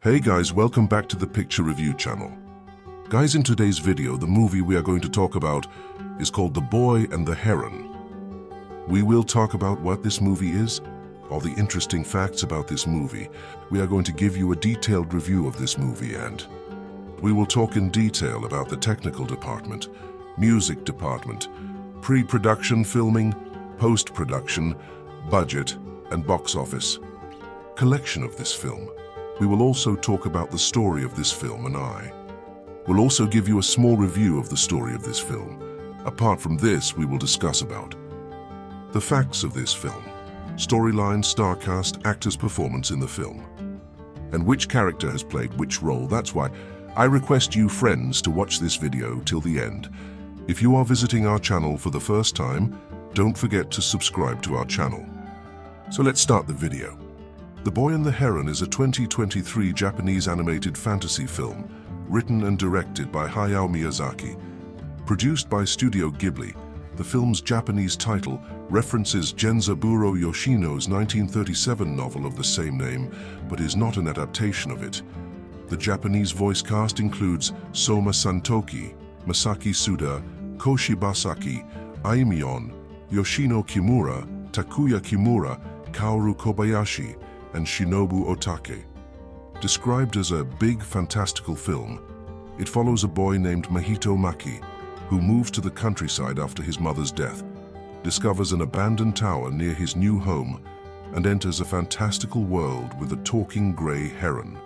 Hey guys, welcome back to the Picture Review channel. Guys, in today's video, the movie we are going to talk about is called The Boy and the Heron. We will talk about what this movie is, all the interesting facts about this movie. We are going to give you a detailed review of this movie and we will talk in detail about the technical department, music department, pre-production filming, post-production, budget, and box office. Collection of this film. We will also talk about the story of this film and I. We'll also give you a small review of the story of this film. Apart from this, we will discuss about the facts of this film, storyline, star cast, actors' performance in the film, and which character has played which role. That's why I request you friends to watch this video till the end. If you are visiting our channel for the first time, don't forget to subscribe to our channel. So let's start the video. The Boy and the Heron is a 2023 Japanese animated fantasy film written and directed by Hayao Miyazaki. Produced by Studio Ghibli, the film's Japanese title references Genzaburo Yoshino's 1937 novel of the same name, but is not an adaptation of it. The Japanese voice cast includes Soma Santoki, Masaki Suda, Ko Shibasaki, Aimyon, Yoshino Kimura, Takuya Kimura, Kaoru Kobayashi, and Shinobu Otake. Described as a big fantastical film, it follows a boy named Mahito Maki, who moves to the countryside after his mother's death, discovers an abandoned tower near his new home, and enters a fantastical world with a talking grey heron.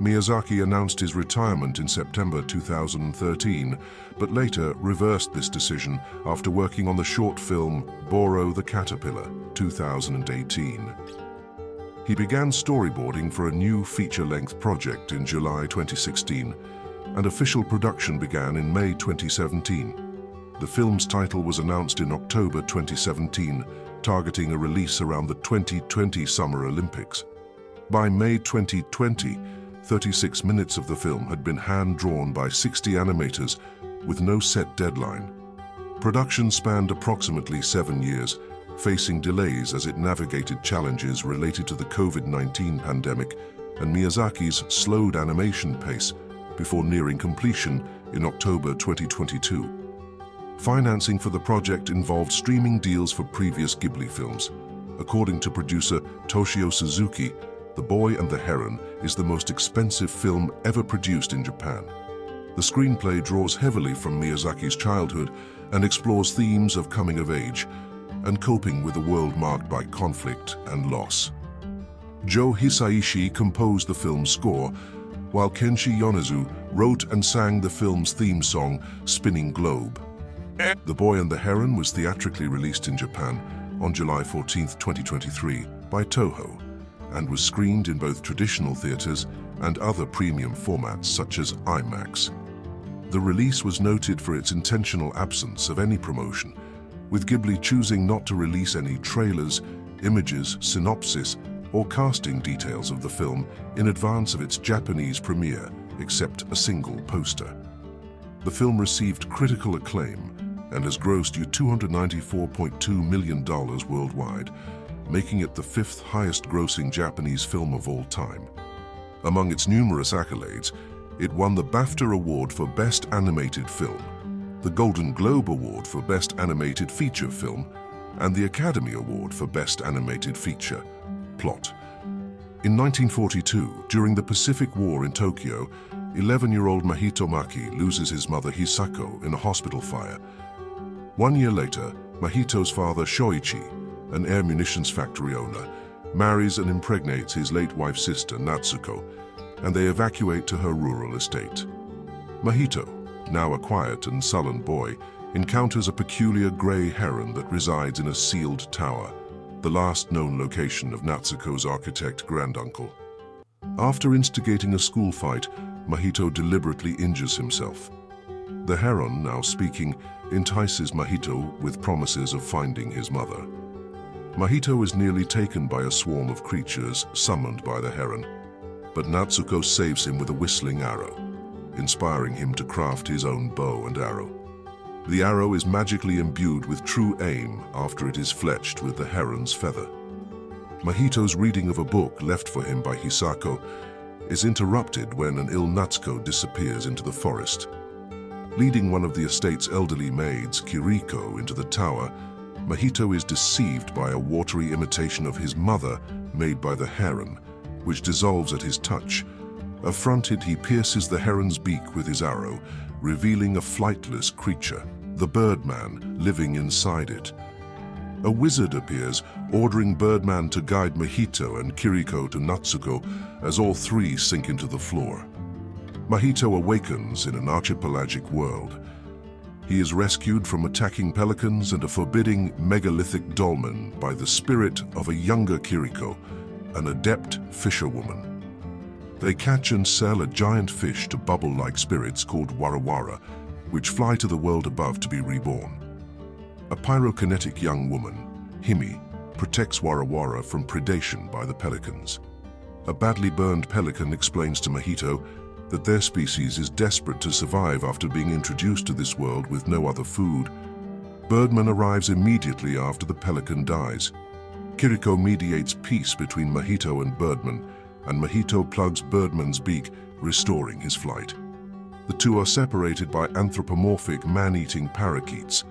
Miyazaki announced his retirement in September 2013, but later reversed this decision after working on the short film Boro the Caterpillar 2018. He began storyboarding for a new feature-length project in July 2016, and official production began in May 2017. The film's title was announced in October 2017, targeting a release around the 2020 Summer Olympics. By May 2020, 36 minutes of the film had been hand-drawn by 60 animators with no set deadline. Production spanned approximately seven years, facing delays as it navigated challenges related to the COVID-19 pandemic and Miyazaki's slowed animation pace before nearing completion in October 2022. Financing for the project involved streaming deals for previous Ghibli films. According to producer Toshio Suzuki, The Boy and the Heron is the most expensive film ever produced in Japan. The screenplay draws heavily from Miyazaki's childhood and explores themes of coming of age, and coping with a world marked by conflict and loss. Joe Hisaishi composed the film's score, while Kenshi Yonezu wrote and sang the film's theme song, Spinning Globe. The Boy and the Heron was theatrically released in Japan on July 14, 2023 by Toho and was screened in both traditional theaters and other premium formats such as IMAX. The release was noted for its intentional absence of any promotion with Ghibli choosing not to release any trailers, images, synopsis, or casting details of the film in advance of its Japanese premiere, except a single poster. The film received critical acclaim and has grossed you $294.2 million worldwide, making it the fifth highest-grossing Japanese film of all time. Among its numerous accolades, it won the BAFTA Award for Best Animated Film, the Golden Globe Award for Best Animated Feature Film, and the Academy Award for Best Animated Feature. Plot. In 1942, during the Pacific War in Tokyo, 11-year-old Mahito Maki loses his mother Hisako in a hospital fire. One year later, Mahito's father Shoichi, an air munitions factory owner, marries and impregnates his late wife's sister Natsuko, and they evacuate to her rural estate. Mahito, now a quiet and sullen boy, encounters a peculiar grey heron that resides in a sealed tower, the last known location of Natsuko's architect granduncle. After instigating a school fight, Mahito deliberately injures himself. The heron, now speaking, entices Mahito with promises of finding his mother. Mahito is nearly taken by a swarm of creatures summoned by the heron, but Natsuko saves him with a whistling arrow inspiring him to craft his own bow and arrow. The arrow is magically imbued with true aim after it is fletched with the heron's feather. Mahito's reading of a book left for him by Hisako is interrupted when an ill Natsuko disappears into the forest. Leading one of the estate's elderly maids, Kiriko, into the tower, Mahito is deceived by a watery imitation of his mother made by the heron, which dissolves at his touch. Affronted, he pierces the heron's beak with his arrow, revealing a flightless creature, the Birdman, living inside it. A wizard appears, ordering Birdman to guide Mahito and Kiriko to Natsuko as all three sink into the floor. Mahito awakens in an archipelagic world. He is rescued from attacking pelicans and a forbidding megalithic dolmen by the spirit of a younger Kiriko, an adept fisherwoman. They catch and sell a giant fish to bubble-like spirits called Warawara, which fly to the world above to be reborn. A pyrokinetic young woman, Himi, protects Warawara from predation by the pelicans. A badly burned pelican explains to Mahito that their species is desperate to survive after being introduced to this world with no other food. Birdman arrives immediately after the pelican dies. Kiriko mediates peace between Mahito and Birdman, and Mahito plugs Birdman's beak, restoring his flight. The two are separated by anthropomorphic man-eating parakeets.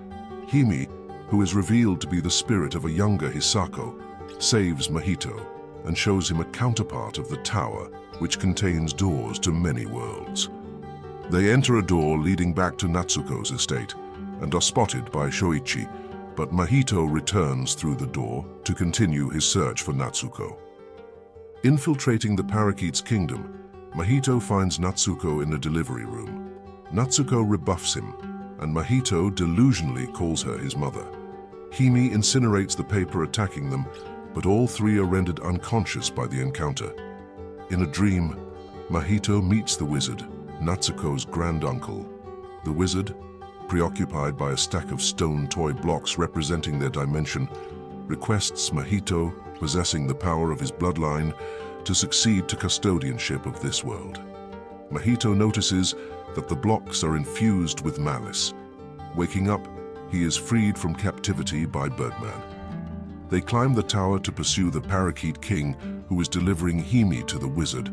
Himi, who is revealed to be the spirit of a younger Hisako, saves Mahito and shows him a counterpart of the tower which contains doors to many worlds. They enter a door leading back to Natsuko's estate and are spotted by Shoichi, but Mahito returns through the door to continue his search for Natsuko. Infiltrating the parakeet's kingdom, Mahito finds Natsuko in a delivery room. Natsuko rebuffs him, and Mahito delusionally calls her his mother. Himi incinerates the paper attacking them, but all three are rendered unconscious by the encounter. In a dream, Mahito meets the wizard, Natsuko's granduncle. The wizard, preoccupied by a stack of stone toy blocks representing their dimension, requests Mahito, possessing the power of his bloodline, to succeed to custodianship of this world. Mahito notices that the blocks are infused with malice. Waking up, he is freed from captivity by Birdman. They climb the tower to pursue the Parakeet King, who is delivering Himi to the wizard,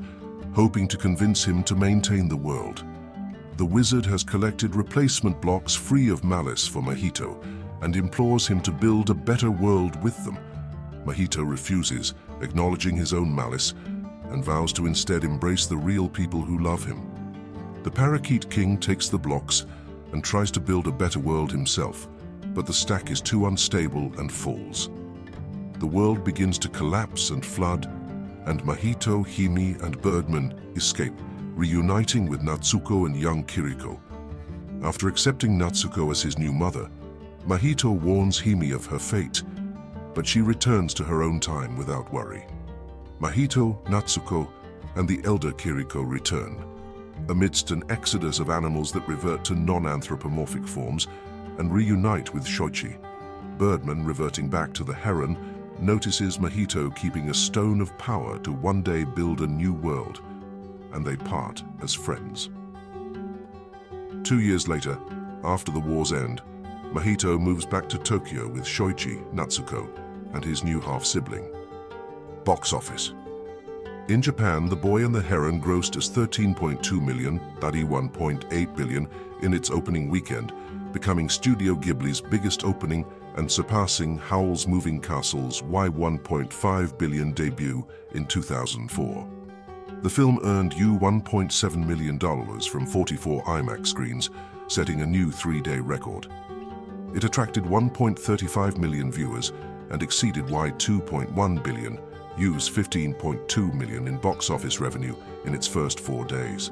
hoping to convince him to maintain the world. The wizard has collected replacement blocks free of malice for Mahito and implores him to build a better world with them. Mahito refuses, acknowledging his own malice, and vows to instead embrace the real people who love him. The Parakeet King takes the blocks and tries to build a better world himself, but the stack is too unstable and falls the world begins to collapse and flood, and Mahito, Himi, and Birdman escape, reuniting with Natsuko and young Kiriko. After accepting Natsuko as his new mother, Mahito warns Himi of her fate, but she returns to her own time without worry. Mahito, Natsuko, and the elder Kiriko return, amidst an exodus of animals that revert to non-anthropomorphic forms and reunite with Shoichi, Birdman reverting back to the heron notices Mahito keeping a stone of power to one day build a new world, and they part as friends. Two years later, after the war's end, Mahito moves back to Tokyo with Shoichi, Natsuko, and his new half-sibling. Box office. In Japan, The Boy and the Heron grossed as 13.2 million, 31.8 billion in its opening weekend, becoming Studio Ghibli's biggest opening and surpassing Howl's Moving Castle's Y1.5 billion debut in 2004. The film earned U $1.7 million from 44 IMAX screens, setting a new three-day record. It attracted 1.35 million viewers and exceeded Y2.1 billion, U's 15.2 million in box office revenue in its first four days.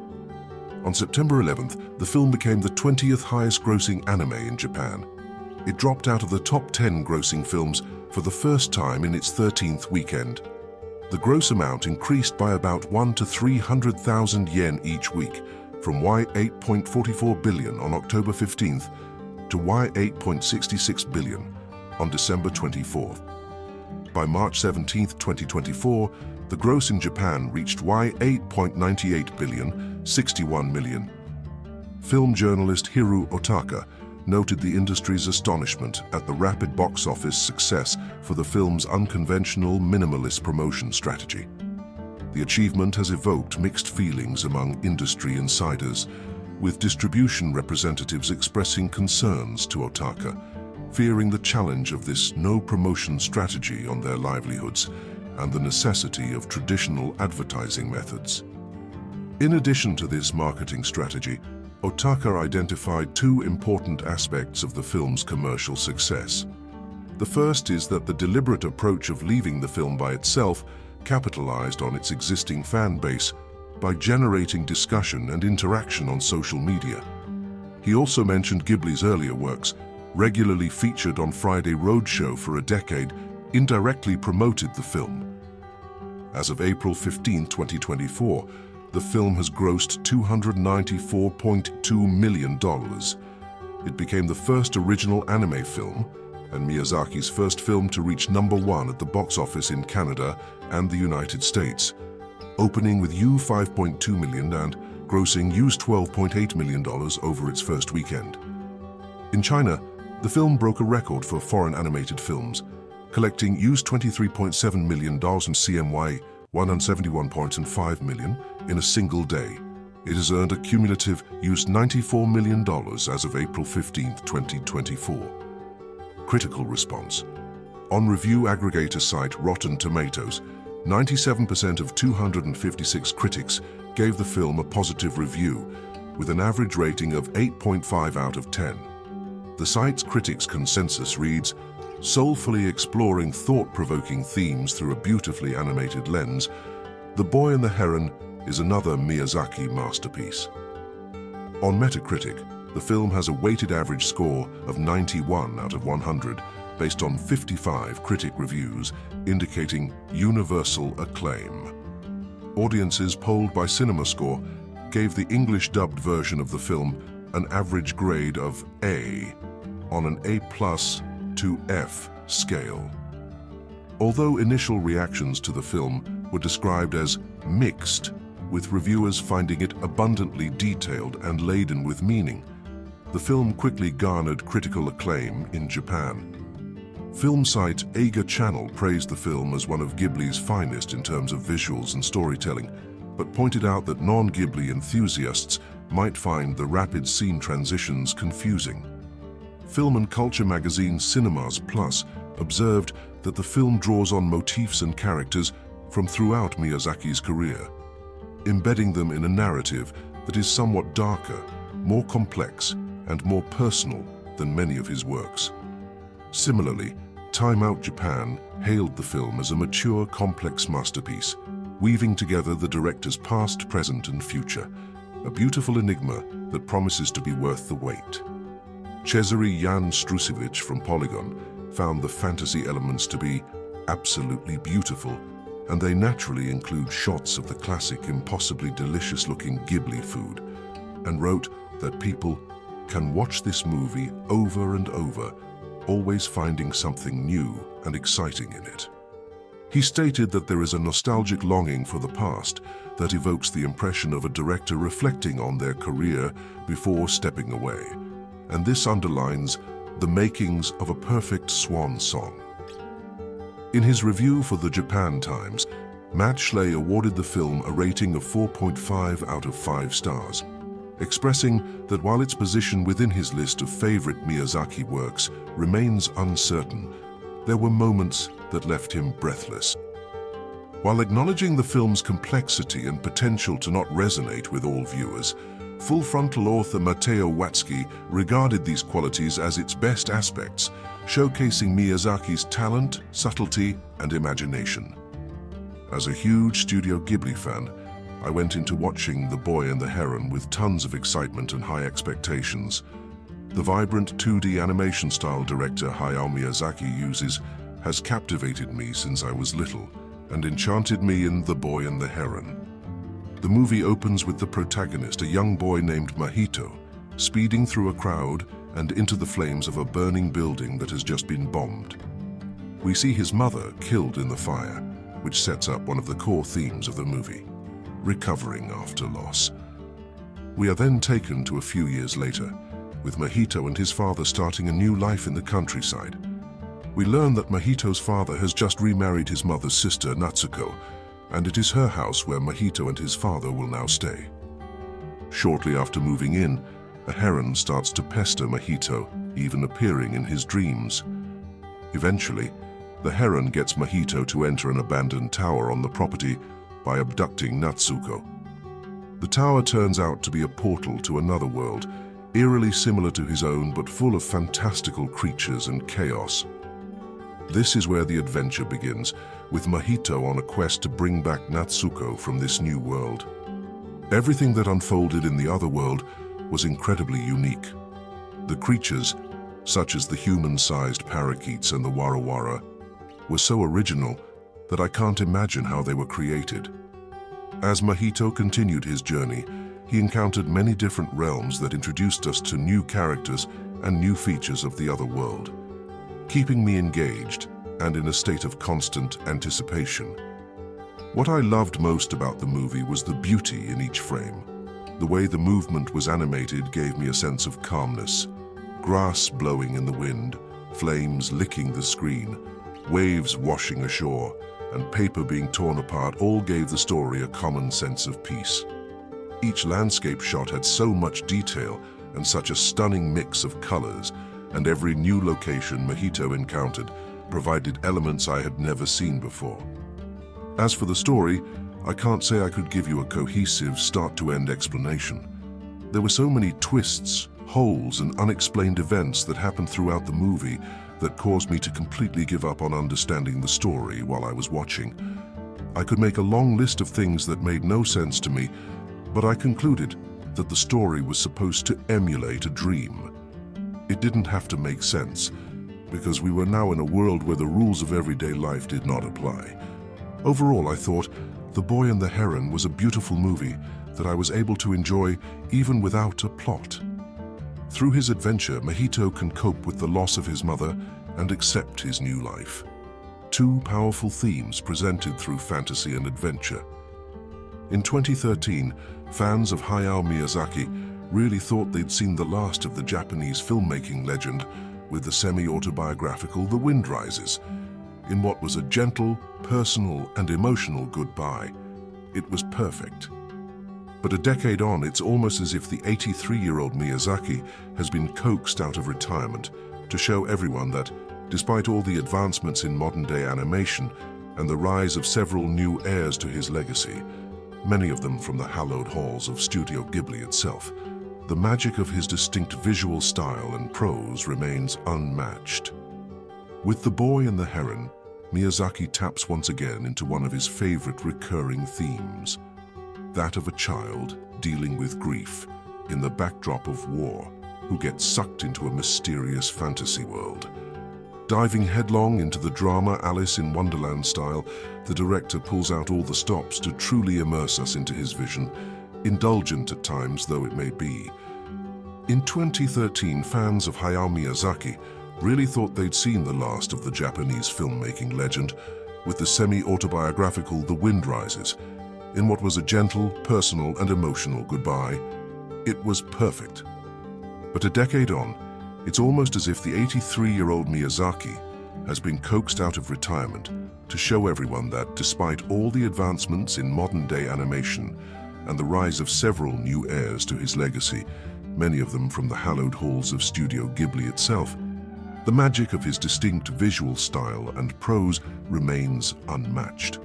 On September 11th, the film became the 20th highest grossing anime in Japan it dropped out of the top 10 grossing films for the first time in its 13th weekend. The gross amount increased by about 1 to 300,000 yen each week, from Y8.44 billion on October 15th to Y8.66 billion on December 24th. By March 17, 2024, the gross in Japan reached Y8.98 billion, 61 million. Film journalist Hiroo Otaka noted the industry's astonishment at the rapid box office success for the film's unconventional minimalist promotion strategy. The achievement has evoked mixed feelings among industry insiders, with distribution representatives expressing concerns to Otaka, fearing the challenge of this no-promotion strategy on their livelihoods and the necessity of traditional advertising methods. In addition to this marketing strategy, Otaka identified two important aspects of the film's commercial success. The first is that the deliberate approach of leaving the film by itself capitalized on its existing fan base by generating discussion and interaction on social media. He also mentioned Ghibli's earlier works, regularly featured on Friday Roadshow for a decade, indirectly promoted the film. As of April 15, 2024, the film has grossed $294.2 million. It became the first original anime film and Miyazaki's first film to reach number one at the box office in Canada and the United States, opening with U 5.2 million and grossing US $12.8 million over its first weekend. In China, the film broke a record for foreign animated films, collecting US $23.7 million in CMY 171.5 million in a single day. It has earned a cumulative US $94 million as of April 15, 2024. Critical response. On review aggregator site Rotten Tomatoes, 97% of 256 critics gave the film a positive review, with an average rating of 8.5 out of 10. The site's critics' consensus reads, soulfully exploring thought-provoking themes through a beautifully animated lens, The Boy and the Heron is another Miyazaki masterpiece. On Metacritic, the film has a weighted average score of 91 out of 100 based on 55 critic reviews indicating universal acclaim. Audiences polled by CinemaScore gave the English-dubbed version of the film an average grade of A on an A plus to F scale. Although initial reactions to the film were described as mixed, with reviewers finding it abundantly detailed and laden with meaning, the film quickly garnered critical acclaim in Japan. Film site Eiga Channel praised the film as one of Ghibli's finest in terms of visuals and storytelling, but pointed out that non-Ghibli enthusiasts might find the rapid scene transitions confusing. Film and culture magazine Cinemas Plus observed that the film draws on motifs and characters from throughout Miyazaki's career, embedding them in a narrative that is somewhat darker, more complex, and more personal than many of his works. Similarly, Time Out Japan hailed the film as a mature, complex masterpiece, weaving together the director's past, present and future, a beautiful enigma that promises to be worth the wait. Cesare Jan Strusiewicz from Polygon found the fantasy elements to be absolutely beautiful, and they naturally include shots of the classic, impossibly delicious-looking Ghibli food, and wrote that people can watch this movie over and over always finding something new and exciting in it. He stated that there is a nostalgic longing for the past that evokes the impression of a director reflecting on their career before stepping away, and this underlines the makings of a perfect swan song. In his review for the Japan Times, Matt Schley awarded the film a rating of 4.5 out of 5 stars, expressing that while its position within his list of favorite Miyazaki works remains uncertain, there were moments that left him breathless. While acknowledging the film's complexity and potential to not resonate with all viewers, Full Frontal author Matteo Watzky regarded these qualities as its best aspects, showcasing Miyazaki's talent, subtlety, and imagination. As a huge Studio Ghibli fan, I went into watching The Boy and the Heron with tons of excitement and high expectations. The vibrant 2D animation style director Hayao Miyazaki uses has captivated me since I was little and enchanted me in The Boy and the Heron. The movie opens with the protagonist, a young boy named Mahito, speeding through a crowd and into the flames of a burning building that has just been bombed. We see his mother killed in the fire, which sets up one of the core themes of the movie recovering after loss. We are then taken to a few years later, with Mahito and his father starting a new life in the countryside. We learn that Mahito's father has just remarried his mother's sister, Natsuko, and it is her house where Mahito and his father will now stay. Shortly after moving in, a heron starts to pester Mahito, even appearing in his dreams. Eventually, the heron gets Mahito to enter an abandoned tower on the property by abducting Natsuko. The tower turns out to be a portal to another world, eerily similar to his own but full of fantastical creatures and chaos. This is where the adventure begins, with Mahito on a quest to bring back Natsuko from this new world. Everything that unfolded in the other world was incredibly unique. The creatures, such as the human-sized parakeets and the warawara, were so original that I can't imagine how they were created. As Mahito continued his journey, he encountered many different realms that introduced us to new characters and new features of the other world, keeping me engaged and in a state of constant anticipation. What I loved most about the movie was the beauty in each frame. The way the movement was animated gave me a sense of calmness. Grass blowing in the wind, flames licking the screen, waves washing ashore, and paper being torn apart all gave the story a common sense of peace. Each landscape shot had so much detail and such a stunning mix of colors, and every new location Mahito encountered provided elements I had never seen before. As for the story, I can't say I could give you a cohesive start-to-end explanation. There were so many twists, holes, and unexplained events that happened throughout the movie that caused me to completely give up on understanding the story while I was watching. I could make a long list of things that made no sense to me, but I concluded that the story was supposed to emulate a dream. It didn't have to make sense, because we were now in a world where the rules of everyday life did not apply. Overall, I thought, The Boy and the Heron was a beautiful movie that I was able to enjoy even without a plot. Through his adventure, Mahito can cope with the loss of his mother and accept his new life. Two powerful themes presented through fantasy and adventure. In 2013, fans of Hayao Miyazaki really thought they'd seen the last of the Japanese filmmaking legend with the semi-autobiographical The Wind Rises, in what was a gentle, personal and emotional goodbye. It was perfect. But a decade on, it's almost as if the 83-year-old Miyazaki has been coaxed out of retirement to show everyone that, despite all the advancements in modern-day animation and the rise of several new heirs to his legacy, many of them from the hallowed halls of Studio Ghibli itself, the magic of his distinct visual style and prose remains unmatched. With The Boy and the Heron, Miyazaki taps once again into one of his favorite recurring themes, that of a child dealing with grief in the backdrop of war who gets sucked into a mysterious fantasy world. Diving headlong into the drama Alice in Wonderland style, the director pulls out all the stops to truly immerse us into his vision indulgent at times though it may be. In 2013, fans of Hayao Miyazaki really thought they'd seen the last of the Japanese filmmaking legend with the semi-autobiographical The Wind Rises. In what was a gentle, personal and emotional goodbye, it was perfect. But a decade on, it's almost as if the 83-year-old Miyazaki has been coaxed out of retirement to show everyone that despite all the advancements in modern-day animation, and the rise of several new heirs to his legacy, many of them from the hallowed halls of Studio Ghibli itself, the magic of his distinct visual style and prose remains unmatched.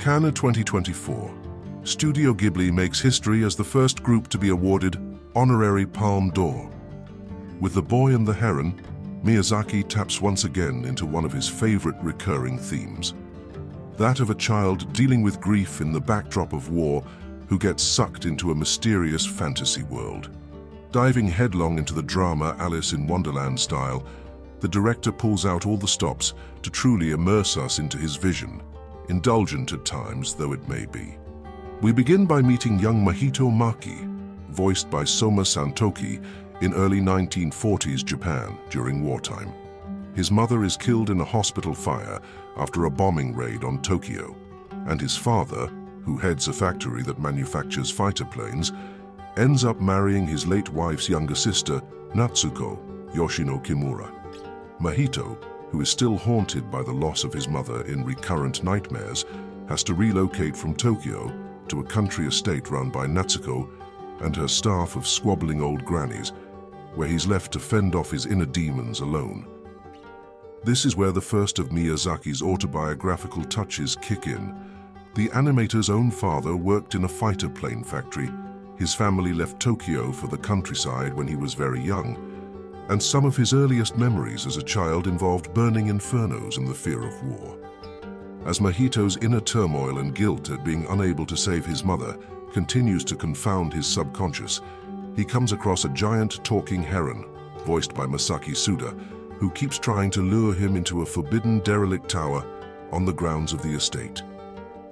Cannes 2024 Studio Ghibli makes history as the first group to be awarded honorary Palme d'Or. With The Boy and the Heron, Miyazaki taps once again into one of his favorite recurring themes, that of a child dealing with grief in the backdrop of war who gets sucked into a mysterious fantasy world. Diving headlong into the drama Alice in Wonderland style, the director pulls out all the stops to truly immerse us into his vision, indulgent at times though it may be. We begin by meeting young Mahito Maki, voiced by Soma Santoki in early 1940s Japan during wartime. His mother is killed in a hospital fire after a bombing raid on Tokyo, and his father, who heads a factory that manufactures fighter planes, ends up marrying his late wife's younger sister, Natsuko Yoshino Kimura. Mahito, who is still haunted by the loss of his mother in recurrent nightmares, has to relocate from Tokyo to a country estate run by Natsuko and her staff of squabbling old grannies, where he's left to fend off his inner demons alone. This is where the first of Miyazaki's autobiographical touches kick in. The animator's own father worked in a fighter plane factory. His family left Tokyo for the countryside when he was very young, and some of his earliest memories as a child involved burning infernos and the fear of war. As Mahito's inner turmoil and guilt at being unable to save his mother continues to confound his subconscious, he comes across a giant talking heron, voiced by Masaki Suda, who keeps trying to lure him into a forbidden derelict tower on the grounds of the estate.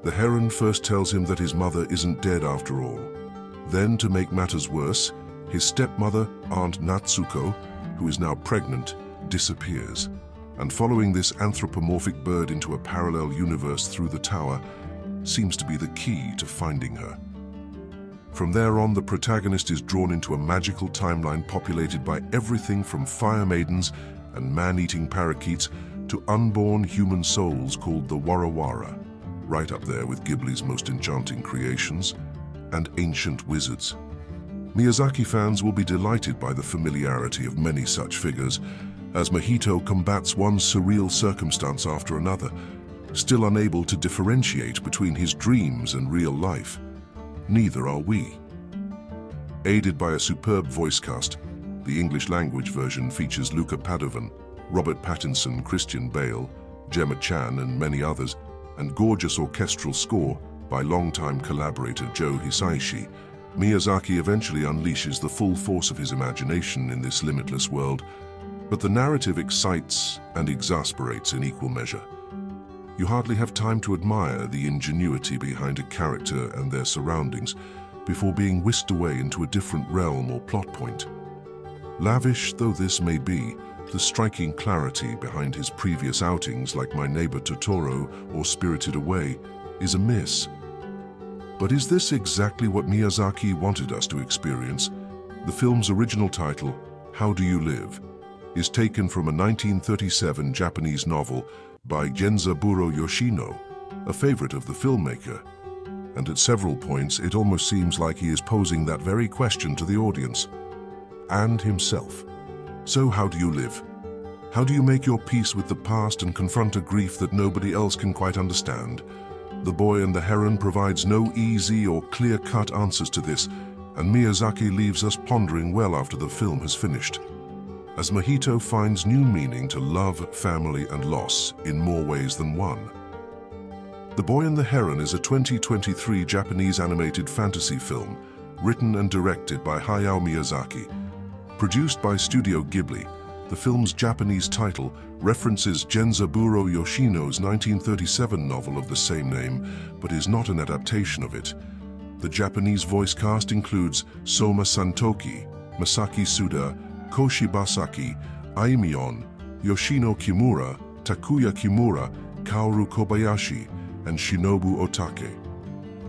The heron first tells him that his mother isn't dead after all. Then, to make matters worse, his stepmother, Aunt Natsuko, who is now pregnant, disappears. And following this anthropomorphic bird into a parallel universe through the tower seems to be the key to finding her. From there on, the protagonist is drawn into a magical timeline populated by everything from fire maidens and man-eating parakeets to unborn human souls called the Warawara, right up there with Ghibli's most enchanting creations, and ancient wizards. Miyazaki fans will be delighted by the familiarity of many such figures, as Mahito combats one surreal circumstance after another, still unable to differentiate between his dreams and real life. Neither are we. Aided by a superb voice cast, the English language version features Luca Padovan, Robert Pattinson, Christian Bale, Gemma Chan and many others, and gorgeous orchestral score by longtime collaborator Joe Hisaishi, Miyazaki eventually unleashes the full force of his imagination in this limitless world, but the narrative excites and exasperates in equal measure. You hardly have time to admire the ingenuity behind a character and their surroundings before being whisked away into a different realm or plot point. Lavish though this may be, the striking clarity behind his previous outings like My Neighbor Totoro or Spirited Away is a miss. But is this exactly what Miyazaki wanted us to experience? The film's original title, How Do You Live, is taken from a 1937 Japanese novel by Genzaburo Yoshino, a favorite of the filmmaker. And at several points, it almost seems like he is posing that very question to the audience and himself. So how do you live? How do you make your peace with the past and confront a grief that nobody else can quite understand? The Boy and the Heron provides no easy or clear-cut answers to this, and Miyazaki leaves us pondering well after the film has finished. As Mahito finds new meaning to love, family and loss in more ways than one. The Boy and the Heron is a 2023 Japanese animated fantasy film written and directed by Hayao Miyazaki Produced by Studio Ghibli, the film's Japanese title references Genzaburo Yoshino's 1937 novel of the same name, but is not an adaptation of it. The Japanese voice cast includes Soma Santoki, Masaki Suda, Ko Shibasaki, Aimyon, Yoshino Kimura, Takuya Kimura, Kaoru Kobayashi, and Shinobu Otake.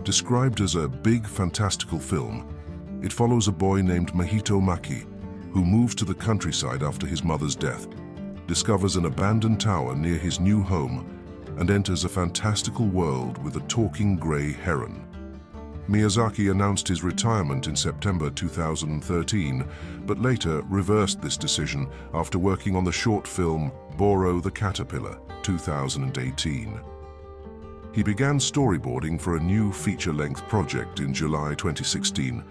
Described as a big fantastical film, it follows a boy named Mahito Maki, who moves to the countryside after his mother's death, discovers an abandoned tower near his new home, and enters a fantastical world with a talking grey heron. Miyazaki announced his retirement in September 2013, but later reversed this decision after working on the short film Boro the Caterpillar 2018. He began storyboarding for a new feature-length project in July 2016,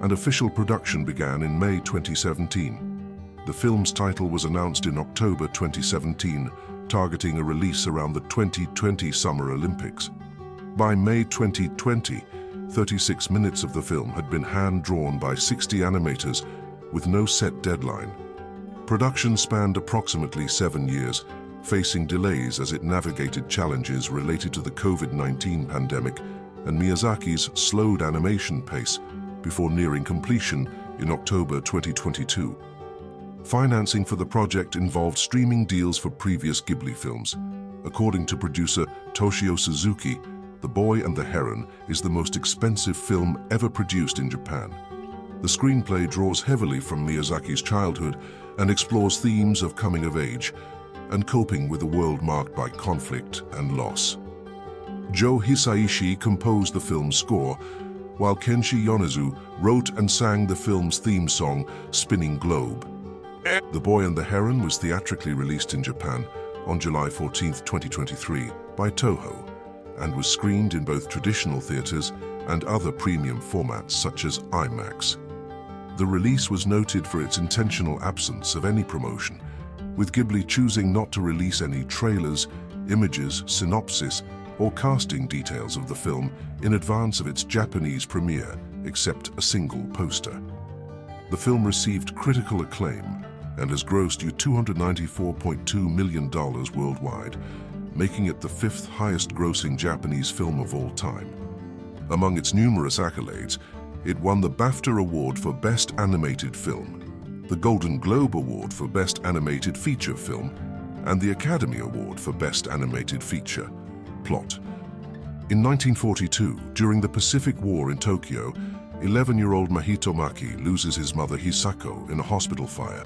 and official production began in May 2017. The film's title was announced in October 2017, targeting a release around the 2020 Summer Olympics. By May 2020, 36 minutes of the film had been hand-drawn by 60 animators with no set deadline. Production spanned approximately seven years, facing delays as it navigated challenges related to the COVID-19 pandemic and Miyazaki's slowed animation pace before nearing completion in October 2022. Financing for the project involved streaming deals for previous Ghibli films. According to producer Toshio Suzuki, The Boy and the Heron is the most expensive film ever produced in Japan. The screenplay draws heavily from Miyazaki's childhood and explores themes of coming of age, and coping with a world marked by conflict and loss. Joe Hisaishi composed the film's score, while Kenshi Yonezu wrote and sang the film's theme song, Spinning Globe. The Boy and the Heron was theatrically released in Japan on July 14, 2023 by Toho and was screened in both traditional theaters and other premium formats such as IMAX. The release was noted for its intentional absence of any promotion, with Ghibli choosing not to release any trailers, images, synopsis, or casting details of the film in advance of its Japanese premiere, except a single poster. The film received critical acclaim and has grossed you $294.2 million worldwide, making it the fifth highest grossing Japanese film of all time. Among its numerous accolades, it won the BAFTA Award for Best Animated Film, the Golden Globe Award for Best Animated Feature Film, and the Academy Award for Best Animated Feature. Plot In 1942, during the Pacific War in Tokyo, 11-year-old Mahito Maki loses his mother Hisako in a hospital fire.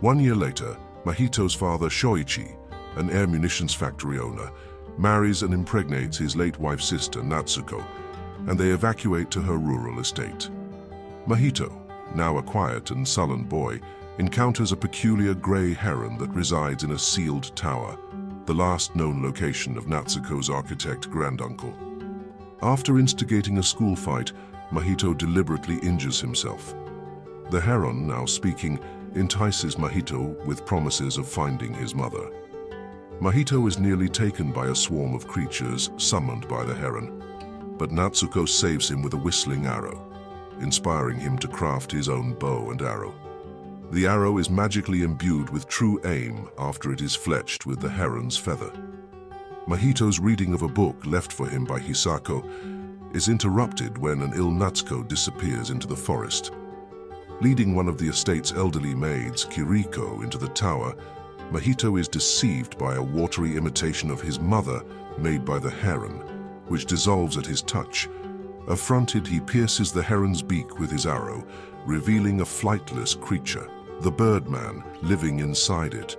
One year later, Mahito's father Shoichi, an air munitions factory owner, marries and impregnates his late wife's sister Natsuko, and they evacuate to her rural estate. Mahito, now a quiet and sullen boy, encounters a peculiar grey heron that resides in a sealed tower, the last known location of Natsuko's architect granduncle. After instigating a school fight, Mahito deliberately injures himself. The heron, now speaking, entices Mahito with promises of finding his mother. Mahito is nearly taken by a swarm of creatures summoned by the heron, but Natsuko saves him with a whistling arrow, inspiring him to craft his own bow and arrow. The arrow is magically imbued with true aim after it is fletched with the heron's feather. Mahito's reading of a book left for him by Hisako is interrupted when an ill Natsuko disappears into the forest. Leading one of the estate's elderly maids, Kiriko, into the tower, Mahito is deceived by a watery imitation of his mother made by the heron, which dissolves at his touch. Affronted, he pierces the heron's beak with his arrow, revealing a flightless creature, the Birdman, living inside it.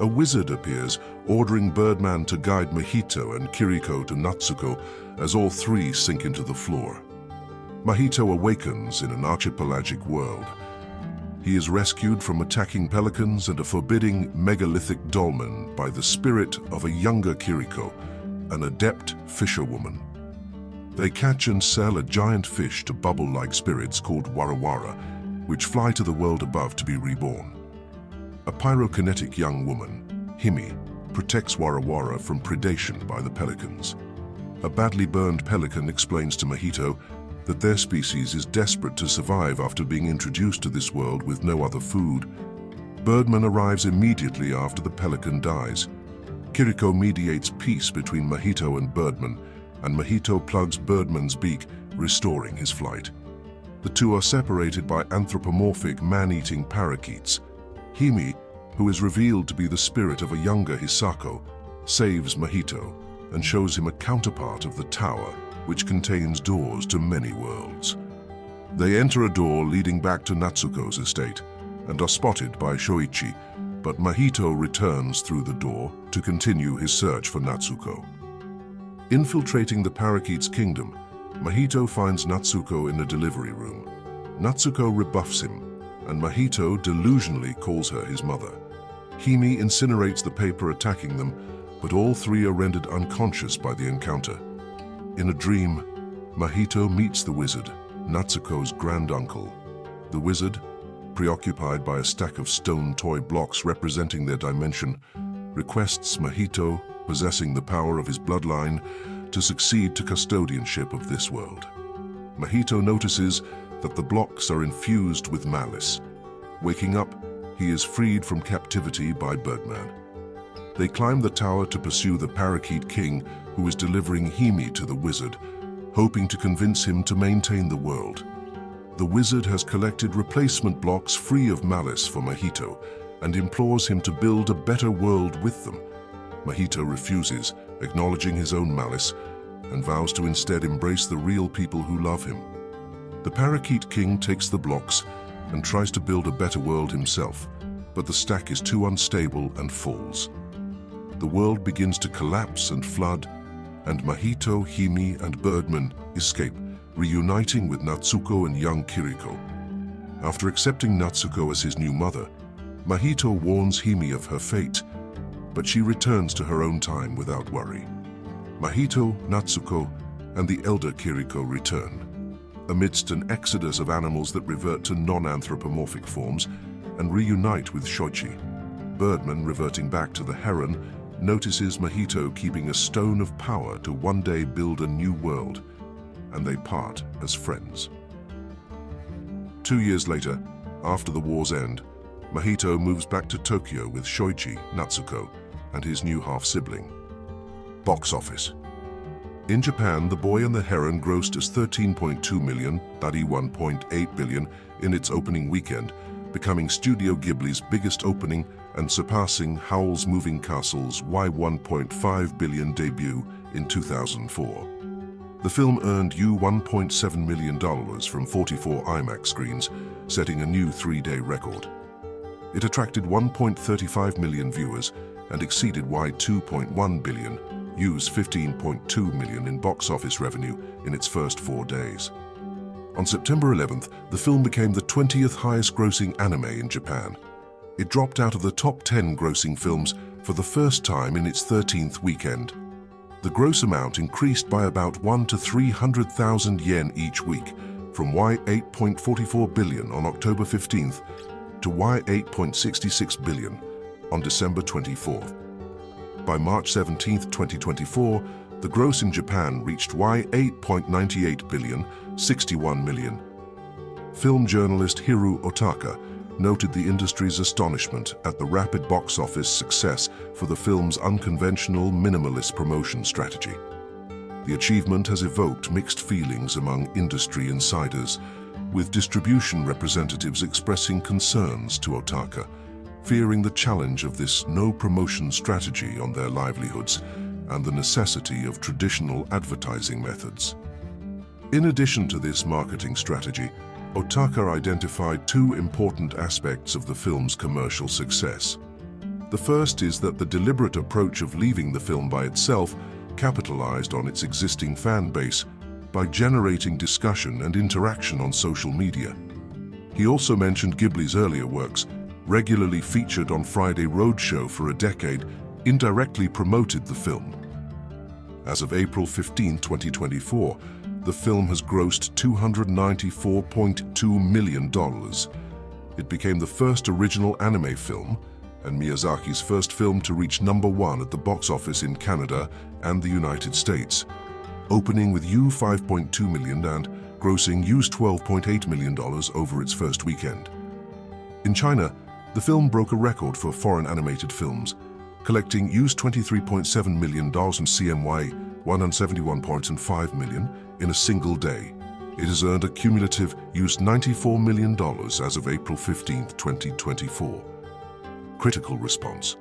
A wizard appears, ordering Birdman to guide Mahito and Kiriko to Natsuko as all three sink into the floor. Mahito awakens in an archipelagic world, he is rescued from attacking pelicans and a forbidding megalithic dolmen by the spirit of a younger Kiriko, an adept fisherwoman. They catch and sell a giant fish to bubble-like spirits called warawara, which fly to the world above to be reborn. A pyrokinetic young woman, Himi, protects warawara from predation by the pelicans. A badly burned pelican explains to Mahito that their species is desperate to survive after being introduced to this world with no other food. Birdman arrives immediately after the pelican dies. Kiriko mediates peace between Mahito and Birdman, and Mahito plugs Birdman's beak, restoring his flight. The two are separated by anthropomorphic man-eating parakeets. Himi, who is revealed to be the spirit of a younger Hisako, saves Mahito and shows him a counterpart of the tower which contains doors to many worlds. They enter a door leading back to Natsuko's estate and are spotted by Shoichi, but Mahito returns through the door to continue his search for Natsuko. Infiltrating the parakeet's kingdom, Mahito finds Natsuko in a delivery room. Natsuko rebuffs him, and Mahito delusionally calls her his mother. Himi incinerates the paper attacking them, but all three are rendered unconscious by the encounter. In a dream, Mahito meets the wizard, Natsuko's granduncle. The wizard, preoccupied by a stack of stone toy blocks representing their dimension, requests Mahito, possessing the power of his bloodline, to succeed to custodianship of this world. Mahito notices that the blocks are infused with malice. Waking up, he is freed from captivity by Birdman. They climb the tower to pursue the Parakeet King, who is delivering Himi to the wizard, hoping to convince him to maintain the world. The wizard has collected replacement blocks free of malice for Mahito and implores him to build a better world with them. Mahito refuses, acknowledging his own malice, and vows to instead embrace the real people who love him. The Parakeet King takes the blocks and tries to build a better world himself, but the stack is too unstable and falls. The world begins to collapse and flood, and Mahito, Himi, and Birdman escape, reuniting with Natsuko and young Kiriko. After accepting Natsuko as his new mother, Mahito warns Himi of her fate, but she returns to her own time without worry. Mahito, Natsuko, and the elder Kiriko return. Amidst an exodus of animals that revert to non-anthropomorphic forms and reunite with Shoichi, Birdman, reverting back to the heron, notices Mahito keeping a stone of power to one day build a new world, and they part as friends. Two years later, after the war's end, Mahito moves back to Tokyo with Shoichi, Natsuko, and his new half-sibling. Box office. In Japan, The Boy and the Heron grossed as 13.2 million, 31.8 billion in its opening weekend, becoming Studio Ghibli's biggest opening and surpassing Howl's Moving Castle's Y1.5 billion debut in 2004. The film earned U $1.7 million from 44 IMAX screens, setting a new three-day record. It attracted 1.35 million viewers and exceeded Y 2.1 billion, U's 15.2 million in box office revenue in its first four days. On September 11th, the film became the 20th highest grossing anime in Japan. It dropped out of the top 10 grossing films for the first time in its 13th weekend the gross amount increased by about 1 to 300,000 yen each week, from Y8.44 billion on October 15th to Y8.66 billion on December 24th. By March 17, 2024, the gross in Japan reached Y8.98 billion, 61 million. Film journalist Hiroo Otaka noted the industry's astonishment at the rapid box office success for the film's unconventional minimalist promotion strategy. The achievement has evoked mixed feelings among industry insiders, with distribution representatives expressing concerns to Otaka, fearing the challenge of this no-promotion strategy on their livelihoods and the necessity of traditional advertising methods. In addition to this marketing strategy, Otaka identified two important aspects of the film's commercial success. The first is that the deliberate approach of leaving the film by itself capitalized on its existing fan base by generating discussion and interaction on social media. He also mentioned Ghibli's earlier works, regularly featured on Friday Roadshow for a decade, indirectly promoted the film. As of April 15, 2024, the film has grossed $294.2 million. It became the first original anime film and Miyazaki's first film to reach number one at the box office in Canada and the United States, opening with U 5.2 million and grossing US $12.8 million over its first weekend. In China, the film broke a record for foreign animated films, collecting US $23.7 million in CNY 171.5 million in a single day. It has earned a cumulative used $94 million as of April 15, 2024. Critical response.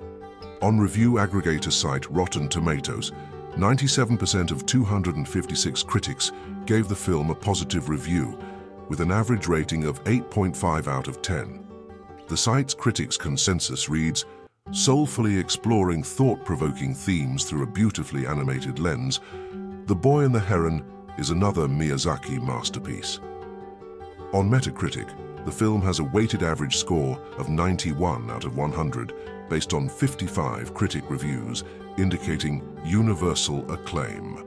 On review aggregator site Rotten Tomatoes, 97% of 256 critics gave the film a positive review, with an average rating of 8.5 out of 10. The site's critics' consensus reads, soulfully exploring thought-provoking themes through a beautifully animated lens, The Boy and the Heron is another Miyazaki masterpiece. On Metacritic, the film has a weighted average score of 91 out of 100 based on 55 critic reviews indicating universal acclaim.